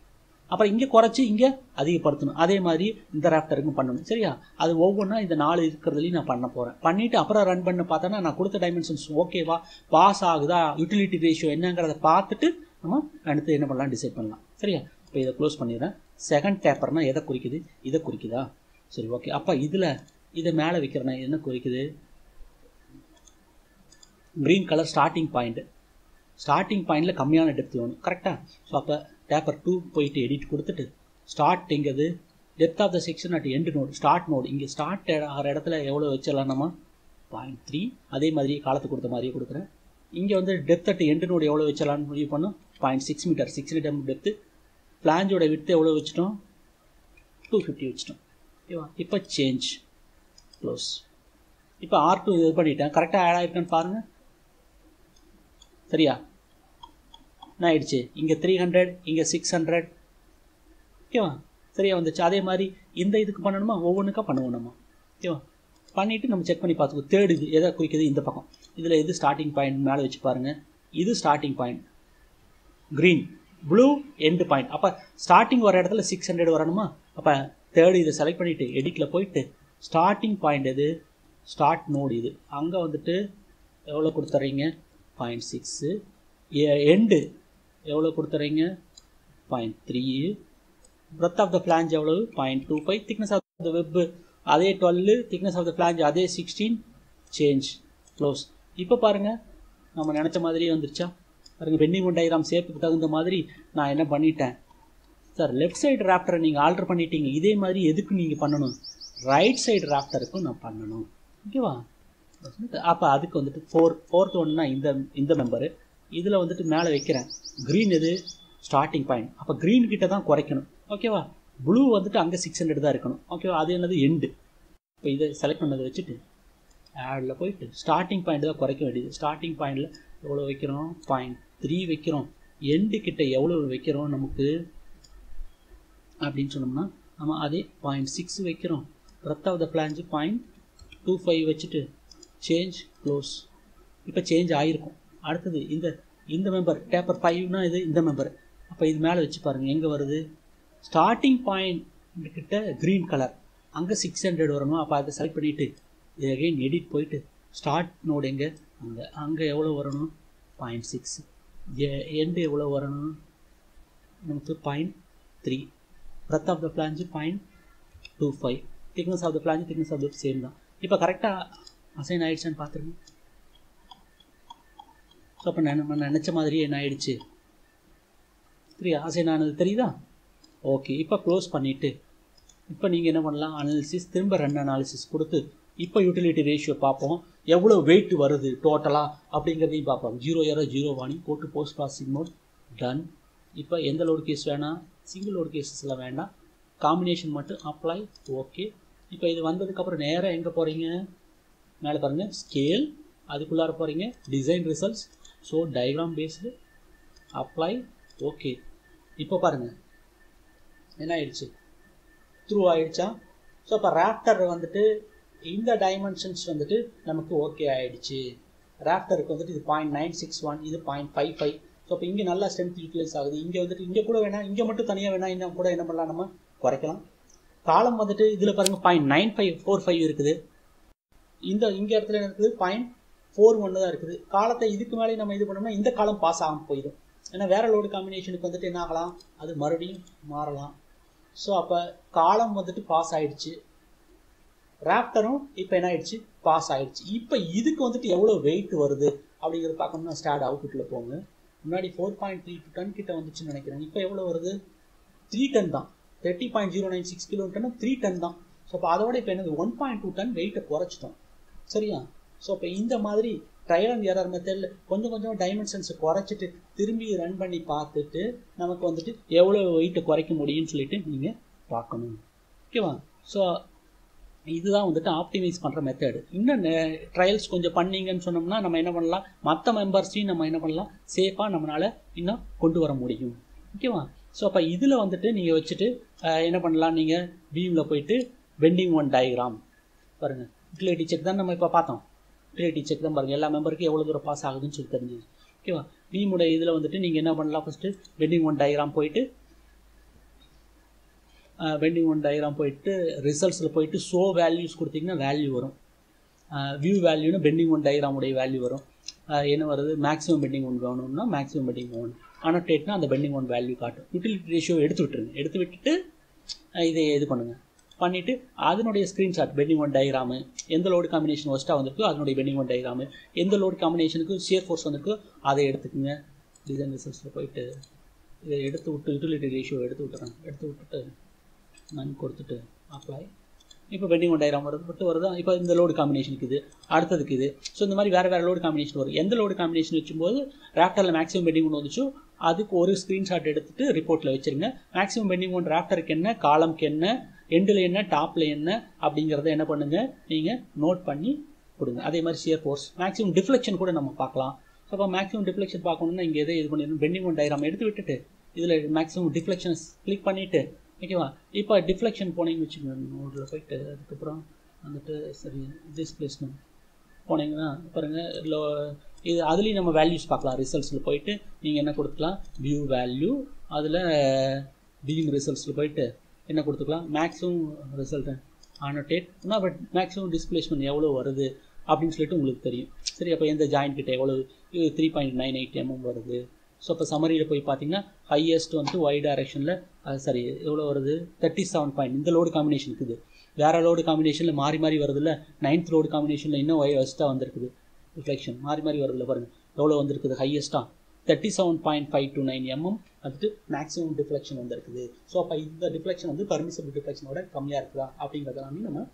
அப்புறம் இங்கே குறைச்சி இங்கே அதிகப்படுத்தணும். அதே மாதிரி இந்த ராப்டருக்கும் பண்ணணும். சரியா? அது ஒவ்வொன்றா இந்த நாலு இருக்கிறதுலையும் நான் பண்ண போகிறேன் பண்ணிவிட்டு அப்புறம் ரன் பண்ண பார்த்தோன்னா நான் கொடுத்த டைமென்ஷன்ஸ் ஓகேவா பாஸ் ஆகுதா? யூட்டிலிட்டி ரேஷியோ என்னங்கிறத பார்த்துட்டு நம்ம அடுத்து என்ன பண்ணலாம் டிசைட் பண்ணலாம். சரியா? இப்போ இதை க்ளோஸ் பண்ணிடுறேன். செகண்ட் பேப்பர்னா எதை குறிக்குது? இதை குறிக்குதா? சரி ஓகே அப்போ இதில் இதை மேலே வைக்கிறேன்னா என்ன குறிக்குது? Green colour starting point starting பாயிண்டில் கம்மியான டெப்த் வேணும். கரெக்டாக ஸோ அப்போ டேப்பர் டூ போயிட்டு எடிட் கொடுத்துட்டு start எங்கிறது depth of the section at end node start node இங்கே ஸ்டார்ட் ஆகிற இடத்துல எவ்வளோ வச்சிடலாம் நம்ம பாயிண்ட் த்ரீ அதே மாதிரி காலத்துக்கு கொடுத்த மாதிரியே கொடுக்குறேன். இங்கே வந்து டெப்த் அட் எண்டு நோடு எவ்வளோ வச்சலாம்னு முடிவு பண்ணோம். Point six metre six metre depth ஃப்ளாஞ்சோட விட்டு எவ்வளோ வச்சிட்டோம்? டூ ஃபிஃப்டி வச்சிட்டோம். ஓகேவா? இப்போ சேஞ்ச் க்ளோஸ் இப்போ ஆர் டூ இது பண்ணிட்டேன். கரெக்டாக ஆட் ஆகிருக்கான்னு பாருங்கள் சரியா? என்ன ஆயிடுச்சு இங்கே த்ரீ ஹண்ட்ரட் இங்கே சிக்ஸ் ஹண்ட்ரட் ஓகேவா சரியா வந்துச்சு. அதே மாதிரி இந்த இதுக்கு பண்ணணுமா? ஒவ்வொன்றுக்கா பண்ணுவோம் நம்ம ஓகேவா பண்ணிவிட்டு நம்ம செக் பண்ணி பார்த்துக்கோ தேர்டு இது எதை குறிக்கிது? இந்த பக்கம். இதில் எது ஸ்டார்டிங் பாயிண்ட் மேலே வச்சு பாருங்கள் இது starting point green blue end point அப்போ ஸ்டார்டிங் வர இடத்துல சிக்ஸ் ஹண்ட்ரட் வரணுமா? அப்போ தேர்டு இதை செலக்ட் பண்ணிவிட்டு எடிட்டில் போயிட்டு ஸ்டார்டிங் பாயிண்ட் எது? ஸ்டார்ட் நோடு இது. அங்கே வந்துட்டு எவ்வளோ கொடுத்துட்றீங்க பாயிண்ட் சிக்ஸு எண்டு எவ்வளோ கொடுத்துறீங்க? Point three breadth of the flange எவ்வளவு? Point two five thickness of the web அதே twelve thickness of the flange அதே சிக்ஸ்டீன் சேஞ்ச் க்ளோஸ் இப்போ பாருங்கள் நம்ம நினச்ச மாதிரியே வந்துருச்சா? பாருங்கள் பெண்டிங் ஒன் டயக்ராம் ஷேப்புக்கு தகுந்த மாதிரி நான் என்ன பண்ணிட்டேன்? சார் லெஃப்ட் சைடு ராப்டரை நீங்கள் ஆல்டர் பண்ணிட்டீங்க. இதே மாதிரி எதுக்கு நீங்கள் பண்ணணும்? ரைட் சைடு ராப்டருக்கும் நான் பண்ணணும். ஓகேவா அப்போ அதுக்கு வந்துட்டு ஃபோர் ஃபோர்த் ஒன்னா இந்த இந்த மெம்பரு இதில் வந்துட்டு மேலே வைக்கிறேன். க்ரீன் எது? ஸ்டார்டிங் பாயிண்ட் அப்போ க்ரீன் கிட்ட தான் குறைக்கணும். ஓகேவா ப்ளூ வந்துட்டு அங்கே சிக்ஸ் ஹண்ட்ரட் தான் இருக்கணும். ஓகேவா அது என்னது? எண்டு இப்போ இதை செலக்ட் பண்ணதை வச்சுட்டு ஆடில் போயிட்டு ஸ்டார்டிங் பாயிண்ட் தான் குறைக்க வேண்டியது. ஸ்டார்டிங் பாயிண்டில் எவ்வளோ வைக்கிறோம்? பாயிண்ட் த்ரீ வைக்கிறோம். எண்டு கிட்ட எவ்வளோ வைக்கிறோம் நமக்கு? அப்படின்னு சொன்னோம்னா நம்ம அதே பாயிண்ட் சிக்ஸ் வைக்கிறோம். Breadth of the flange point two five வச்சுட்டு சேஞ்ச் க்ளோஸ் இப்போ சேஞ்ச் ஆகிருக்கும் அடுத்தது இந்த இந்த மெம்பர் டேப்பர் ஃபைவ்னா இது இந்த மெம்பர் அப்போ இது மேலே வச்சு பாருங்கள் எங்கே வருது? ஸ்டார்டிங் பாயிண்ட் கிட்ட க்ரீன் கலர் அங்கே சிக்ஸ் ஹண்ட்ரட் வரணும் அப்போ அதை செலக்ட் பண்ணிவிட்டு இது அகெயின் எடிட் போயிட்டு ஸ்டார்ட் நோடு எங்கே? அங்கே அங்கே எவ்வளோ வரணும்? பாயிண்ட் சிக்ஸ் எண்டு எவ்வளோ வரணும்? நமக்கு point three breadth of the flange point two five thickness of the flange thickness of the same தான். இப்போ கரெக்டாக அசைன் ஆயிடுச்சான்னு பார்த்துருங்க ஸோ அப்போ நான் நம்ம நினச்ச மாதிரியே என்ன ஆயிடுச்சு? சரியா அசைன் ஆனது தெரியுதா? ஓகே இப்போ க்ளோஸ் பண்ணிவிட்டு இப்போ நீங்கள் என்ன பண்ணலாம்? அனாலிசிஸ் திரும்ப ரன் அனாலிசிஸ் கொடுத்து இப்போ யூட்டிலிட்டி ரேஷியோ பார்ப்போம். எவ்வளோ வெயிட் வருது டோட்டலாக அப்படிங்கிறதையும் பார்ப்போம். ஜீரோ ஏரோ ஜீரோ வாணி போட்டு போஸ்ட் ப்ராசிங் மோட் டன் இப்போ எந்த லோடு கேஸ் வேணாம் சிங்கிள் லோடு கேஸஸில் வேண்டாம் காம்பினேஷன் மட்டும் அப்ளை ஓகே இப்போ இது வந்ததுக்கப்புறம் நேராக எங்கே போகிறீங்க மேலே பாருங்கள் ஸ்கேல் அதுக்குள்ளார போகிறீங்க design results so diagram based apply okay இப்போ பாருங்கள் என்ன ஆயிடுச்சு? த்ரூ ஆயிடுச்சா? ஸோ அப்போ ராப்டர் வந்துட்டு இந்த டைமென்ஷன்ஸ் வந்துட்டு நமக்கு ஓகே ஆயிடுச்சு. ராப்டருக்கு வந்துட்டு இது பாயிண்ட் நைன் சிக்ஸ் ஒன் இது பாயிண்ட் ஃபைவ் ஃபைவ் ஸோ அப்போ இங்கே நல்லா ஸ்ட்ரென்த் யூட்டிலைஸ் ஆகுது. இங்கே வந்துட்டு இங்கே கூட வேணாம் இங்கே மட்டும் தனியாக வேணாம் இன்னும் கூட என்ன பண்ணலாம் நம்ம? குறைக்கலாம். காலம் வந்துட்டு இதில் பாருங்கள் point nine five four five இருக்குது. இந்த இங்கே இடத்துல என்ன இருக்குது? பாயிண்ட் ஃபோர் ஒன்று தான் இருக்குது. காலத்தை இதுக்கு மேலே நம்ம இது பண்ணோம்னா இந்த காலம் பாஸ் ஆகாமல் போயிடும். ஏன்னா வேறு லோடு காம்பினேஷனுக்கு வந்துட்டு என்ன ஆகலாம்? அது மறுபடியும் மாறலாம். ஸோ அப்போ காலம் வந்துட்டு பாஸ் ஆயிடுச்சு. ராப்டரும் இப்போ என்ன ஆயிடுச்சு? பாஸ் ஆயிடுச்சு. இப்போ இதுக்கு வந்துட்டு எவ்வளோ வெயிட் வருது அப்படிங்கிறத பார்க்கணும்னா ஸ்டார்ட் அவுட்புட்டில் போங்க. முன்னாடி four point three two ton கிட்ட வந்துச்சுன்னு நினைக்கிறேன். இப்போ எவ்வளோ வருது? த்ரீ டன் தான். Thirty point zero nine six kilo ton three ton தான். ஸோ அப்போ அதோட இப்போ என்னது? ஒன் பாயிண்ட் டூ டன் வெயிட்டை குறைச்சிட்டோம். சரியா? ஸோ இப்போ இந்த மாதிரி ட்ரையல் அண்ட் எரர் மெத்தடில் கொஞ்சம் கொஞ்சம் டைமென்ஷன்ஸை குறைச்சிட்டு திரும்பி ரன் பண்ணி பார்த்துட்டு நமக்கு வந்துட்டு எவ்வளோ வெயிட்டை குறைக்க முடியும்னு சொல்லிட்டு நீங்கள் பார்க்கணும். ஓகேவா ஸோ இதுதான் வந்துட்டு ஆப்டிமைஸ் பண்ணுற மெத்தடு இன்னும் ட்ரையல்ஸ் கொஞ்சம் பண்ணீங்கன்னு சொன்னோம்னா நம்ம என்ன பண்ணலாம்? மற்ற மெம்பர்ஸையும் நம்ம என்ன பண்ணலாம்? சேஃபாக நம்மளால் இன்னும் கொண்டு வர முடியும். ஓகேவா ஸோ அப்போ இதில் வந்துட்டு நீங்கள் வச்சுட்டு என்ன பண்ணலாம்? நீங்கள் பீமில் போயிட்டு வெண்டிங் ஒன் டயக்ராம் பாருங்கள் யூட்டிலிட்டி செக் தான் நம்ம இப்போ பார்த்தோம். யூட்டிலிட்டி செக் தான் பாருங்கள் எல்லா மெம்பருக்கும் எவ்வளோ தூரம் பாஸ் ஆகுதுன்னு சொல்லி தெரிஞ்சு ஓகேவா பீமுடைய இதில் வந்துட்டு நீங்கள் என்ன பண்ணலாம் ஃபஸ்ட்டு பெண்டிங் ஒன் டயக்ராம் போயிட்டு பெண்டிங் ஒன் டயக்ராம் போயிட்டு ரிசல்ட்ஸில் போயிட்டு ஷோ வேல்யூஸ் கொடுத்தீங்கன்னா வேல்யூ வரும். வியூ வேல்யூனா பெண்டிங் ஒன் டயக்ராமுடைய வேல்யூ வரும். என்ன வருது? மேக்ஸிமம் பெண்டிங் ஒன் வேணும்னா மேக்ஸிமம் பெண்டிங் ஒன் அனோட்டேட்னா அந்த பெண்டிங் ஒன் வேல்யூ காட்டும். யூட்டிலிட்டி ரேஷியோ எடுத்து விட்டுருங்க. எடுத்து விட்டுட்டு இதை இது பண்ணுங்கள் பண்ணிவிட்டு அதனுடைய ஸ்க்ரீன்ஷாட் பெண்டிங் ஒன் டயக்ராமு எந்த லோடு காம்பினேஷன் ஒஸ்ட்டாக வந்திருக்கோ அதனுடைய பெண்டிங் ஒன் டயக்ராமு எந்த லோடு காம்பினேஷனுக்கு ஷியர் ஃபோர்ஸ் வந்திருக்கோ அதை எடுத்துக்கோங்க. டிசைன் ரிசல்ட்ஸில் போயிட்டு இதை எடுத்து விட்டு யூட்டிலிட்டி ரேஷியோ எடுத்து விட்டுறேன். எடுத்து விட்டுட்டு நன் கொடுத்துட்டு அப்ளை இப்போ பெண்டிங் ஒன் டயக்ராம் வருது பட்டு வருதா? இப்போ இந்த லோடு காம்பினேஷனுக்கு இது அடுத்ததுக்கு இது. ஸோ இந்த மாதிரி வேறு வேறு லோடு காம்பினேஷன் வரும். எந்த லோடு காம்பினேஷன் வச்சும்போது ராப்டரில் மேக்ஸிமம் பெண்டிங் ஒன்று வந்துச்சோ அதுக்கு ஒரு ஸ்க்ரீன்ஷாட் எடுத்துட்டு ரிப்போர்ட்டில் வச்சுருங்க. மேக்ஸிமம் பெண்டிங் ஒன் ராப்டருக்கு என்ன காலம்க்கு என்ன எண்டில் என்ன டாப்பில் என்ன அப்படிங்கிறத என்ன பண்ணுங்கள் நீங்கள் நோட் பண்ணி கொடுங்க. அதே மாதிரி ஷியர் ஃபோர்ஸ் மேக்ஸிமம் டிஃப்ளெக்ஷன் கூட நம்ம பார்க்கலாம். ஸோ அப்போ மேக்ஸிமம் டிஃப்ளெக்ஷன் பார்க்கணுன்னா இங்கே எதை இது பண்ணிடணும்? பெண்டிங் ஒன் டயராம் எடுத்து விட்டுட்டு இதில் மேக்ஸிமம் டிஃப்ளெக்ஷன்ஸ் கிளிக் பண்ணிவிட்டு ஓகேவா இப்போ டிஃப்ளெக்ஷன் போனீங்கன்னு வச்சுக்கோங்க. நோட்டில் போயிட்டு அதுக்கப்புறம் வந்துட்டு சரி டிஸ்பிளேஸ்மெண்ட் போனீங்கன்னா பாருங்கள் இல்லை இது அதுலேயும் நம்ம வேல்யூஸ் பார்க்கலாம். ரிசல்ட்ஸில் போயிட்டு நீங்கள் என்ன கொடுக்கலாம் வியூ வேல்யூ அதில் பீம் ரிசல்ட்ஸில் போயிட்டு என்ன கொடுத்துக்கலாம்? மேக்ஸிமம் ரிசல்ட்டு ஆனோட்டேட் ஆனால் பட் மேக்ஸிமம் டிஸ்பிளேஸ்மெண்ட் எவ்வளோ வருது? அப்படின்னு சொல்லிட்டு உங்களுக்கு தெரியும். சரி அப்போ எந்த ஜாயிண்ட் கிட்ட எவ்வளோ இது three point nine eight MM வருது. ஸோ இப்போ சமரியில் போய் பார்த்தீங்கன்னா ஹையஸ்ட் வந்து ஒய் டைரக்ஷனில் சாரி எவ்வளோ வருது? தேர்ட்டி செவன் பாயிண்ட் இந்த லோடு காம்பினேஷன் இருக்குது. வேறு லோடு காம்பினேஷனில் மாறி மாறி வருதுல்ல நைன்த் லோடு காம்பினேஷனில் இன்னும் ஒஸ்ட்டாக வந்திருக்குது. ரிஃப்ளெக்ஷன் மாறி மாறி வருதுல்ல பாருங்கள் எவ்வளோ வந்திருக்குது? ஹையஸ்ட்டாக thirty seven point five two nine mm வந்துட்டு மேக்ஸிமம் டிஃப்ளெக்ஷன் வந்துருக்குது. ஸோ அப்போ இந்த டிஃப்ளெக்ஷன் வந்து பர்மிசபிள் டிஃப்ளெக்ஷனோட கம்மியாக இருக்குதா அப்படிங்கிறதெல்லாமே நம்ம